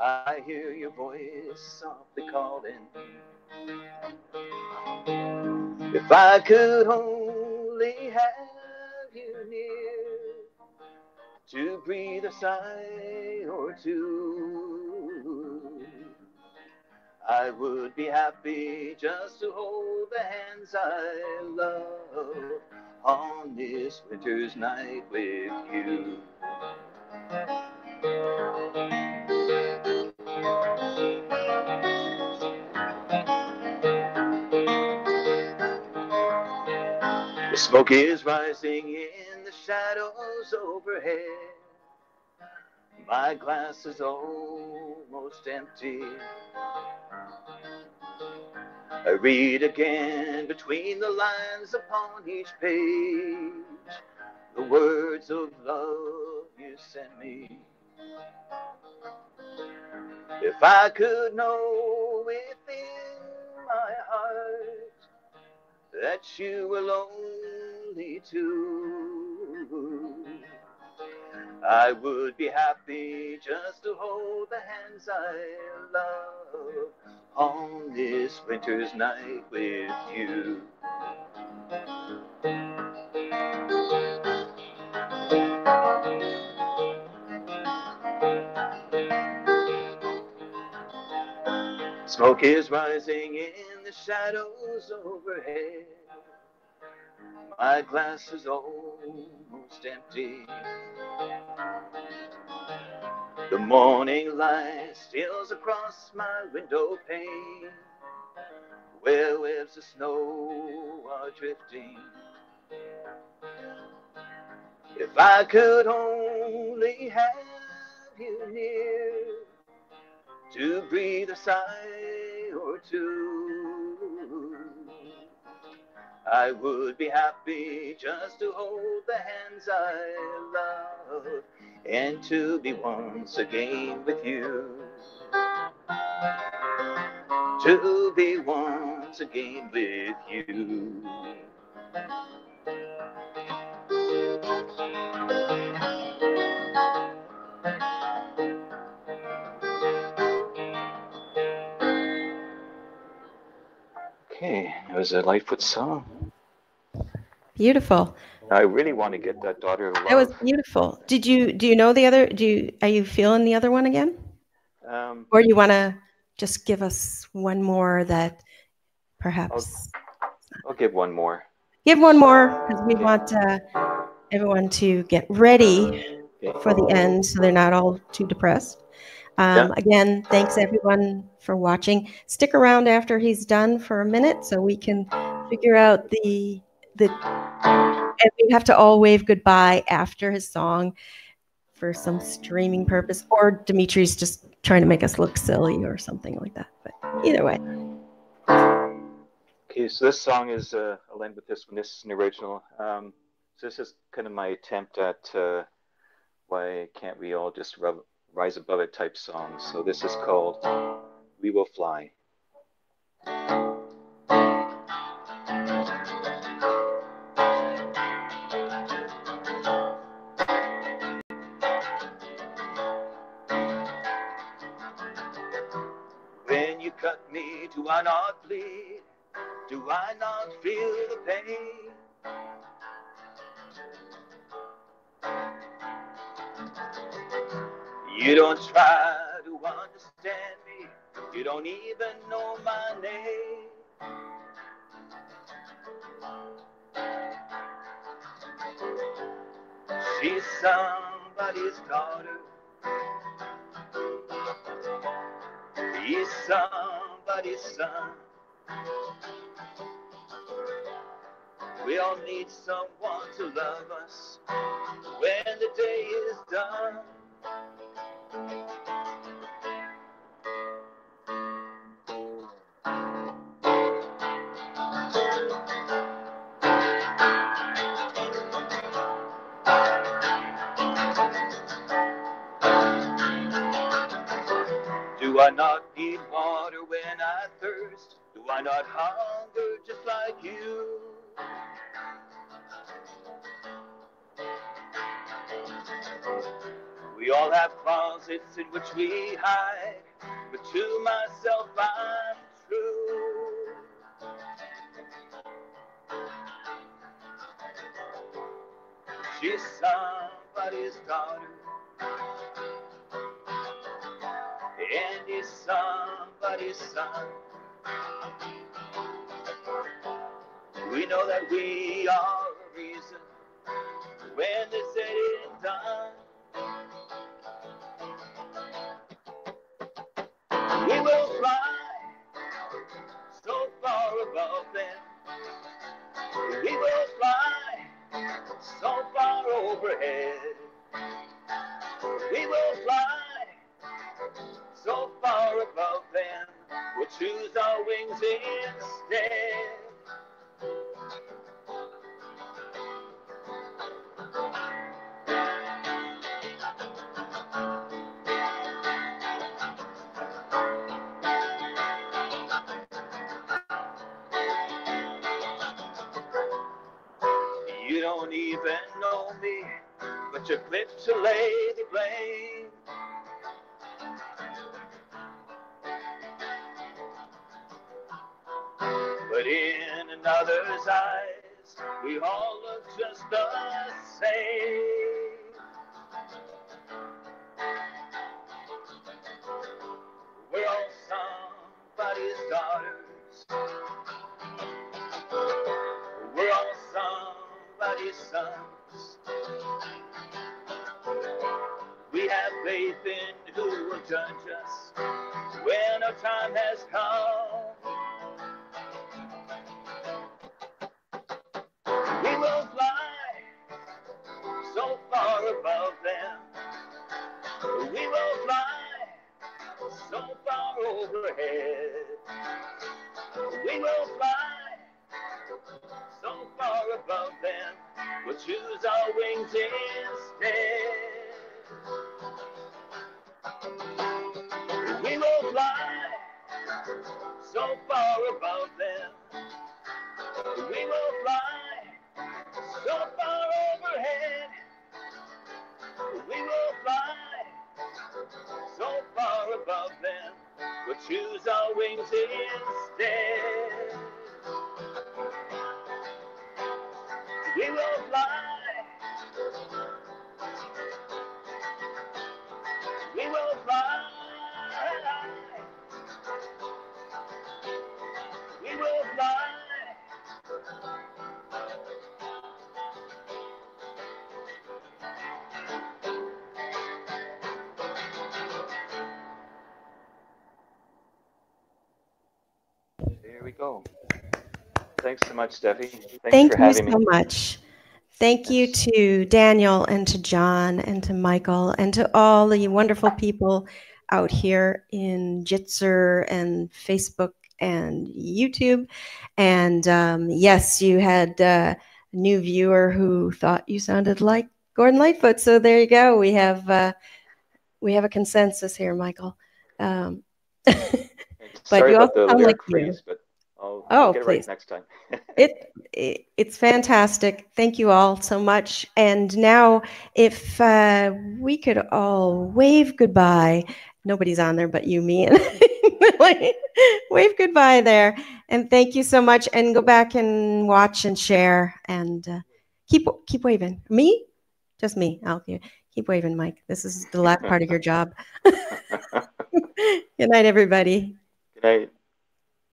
I hear your voice softly calling. If I could only have you near to breathe a sigh or two. I would be happy just to hold the hands I love on this winter's night with you. The smoke is rising in shadows overhead. My glass is almost empty. I read again between the lines upon each page the words of love you sent me. If I could know within my heart that you were lonely too. I would be happy just to hold the hands I love on this winter's night with you. Smoke is rising in the shadows overhead. My glass is almost empty. The morning light steals across my window pane, where webs of snow are drifting. If I could only have you near to breathe a sigh or two. I would be happy just to hold the hands I love and to be once again with you. To be once again with you. Okay, it was a Lightfoot song. Beautiful. I really want to get that daughter of love. That was beautiful. Did you do you know the other? Do you are you feeling the other one again, um, or do you want to just give us one more that perhaps I'll give one more. give one more because we want uh, everyone to get ready Okay. for the end so they're not all too depressed. Um, Yeah. Again, thanks everyone for watching. Stick around after he's done for a minute so we can figure out the the. And we have to all wave goodbye after his song for some streaming purpose, or Dimitri's just trying to make us look silly or something like that. But either way, Okay, so this song is, uh, end with this one. This is an original. Um, so this is kind of my attempt at uh, why can't we all just rub, rise above it type song. So this is called We Will Fly. When you cut me, do I not bleed? Do I not feel the pain? You don't try to understand me. You don't even know my name. She's somebody's daughter. He's somebody's son. We all need someone to love us when the day is done. Do I not need water when I thirst? Do I not hunger just like you? We all have closets in which we hide, but to myself I'm true. She's somebody's daughter, and he's somebody's son. We know that we are the reason when they said it and done. We will fly so far above them. We will fly so far overhead. We will fly above them. We'll choose our wings instead. You don't even know me, but you're quick to lay the blame. But in another's eyes, we all look just the same. We're all somebody's daughters. We're all somebody's sons. We have faith in who will judge us when our time has come. Overhead. We will fly so far above them. We'll choose our wings instead. We will fly so far above them. We will fly so far overhead. We will fly so far above them. We'll choose our wings instead. We will fly. We go. Thanks so much, Steffi. Thanks Thank for you so me. much. Thank you to Daniel and to John and to Michael and to all the wonderful people out here in Jitzer and Facebook and YouTube. And um, yes, you had uh, a new viewer who thought you sounded like Gordon Lightfoot. So there you go. We have uh, we have a consensus here, Michael. Um, Sorry you the sound like you. but I'll, Oh, I'll get it right please. next time. it, it it's fantastic. Thank you all so much. And now, if uh, we could all wave goodbye, nobody's on there but you, me, and Wave goodbye there. And thank you so much. And go back and watch and share and uh, keep keep waving. Me? Just me. I'll keep waving, Mike. This is the last part of your job. Good night, everybody. Good night.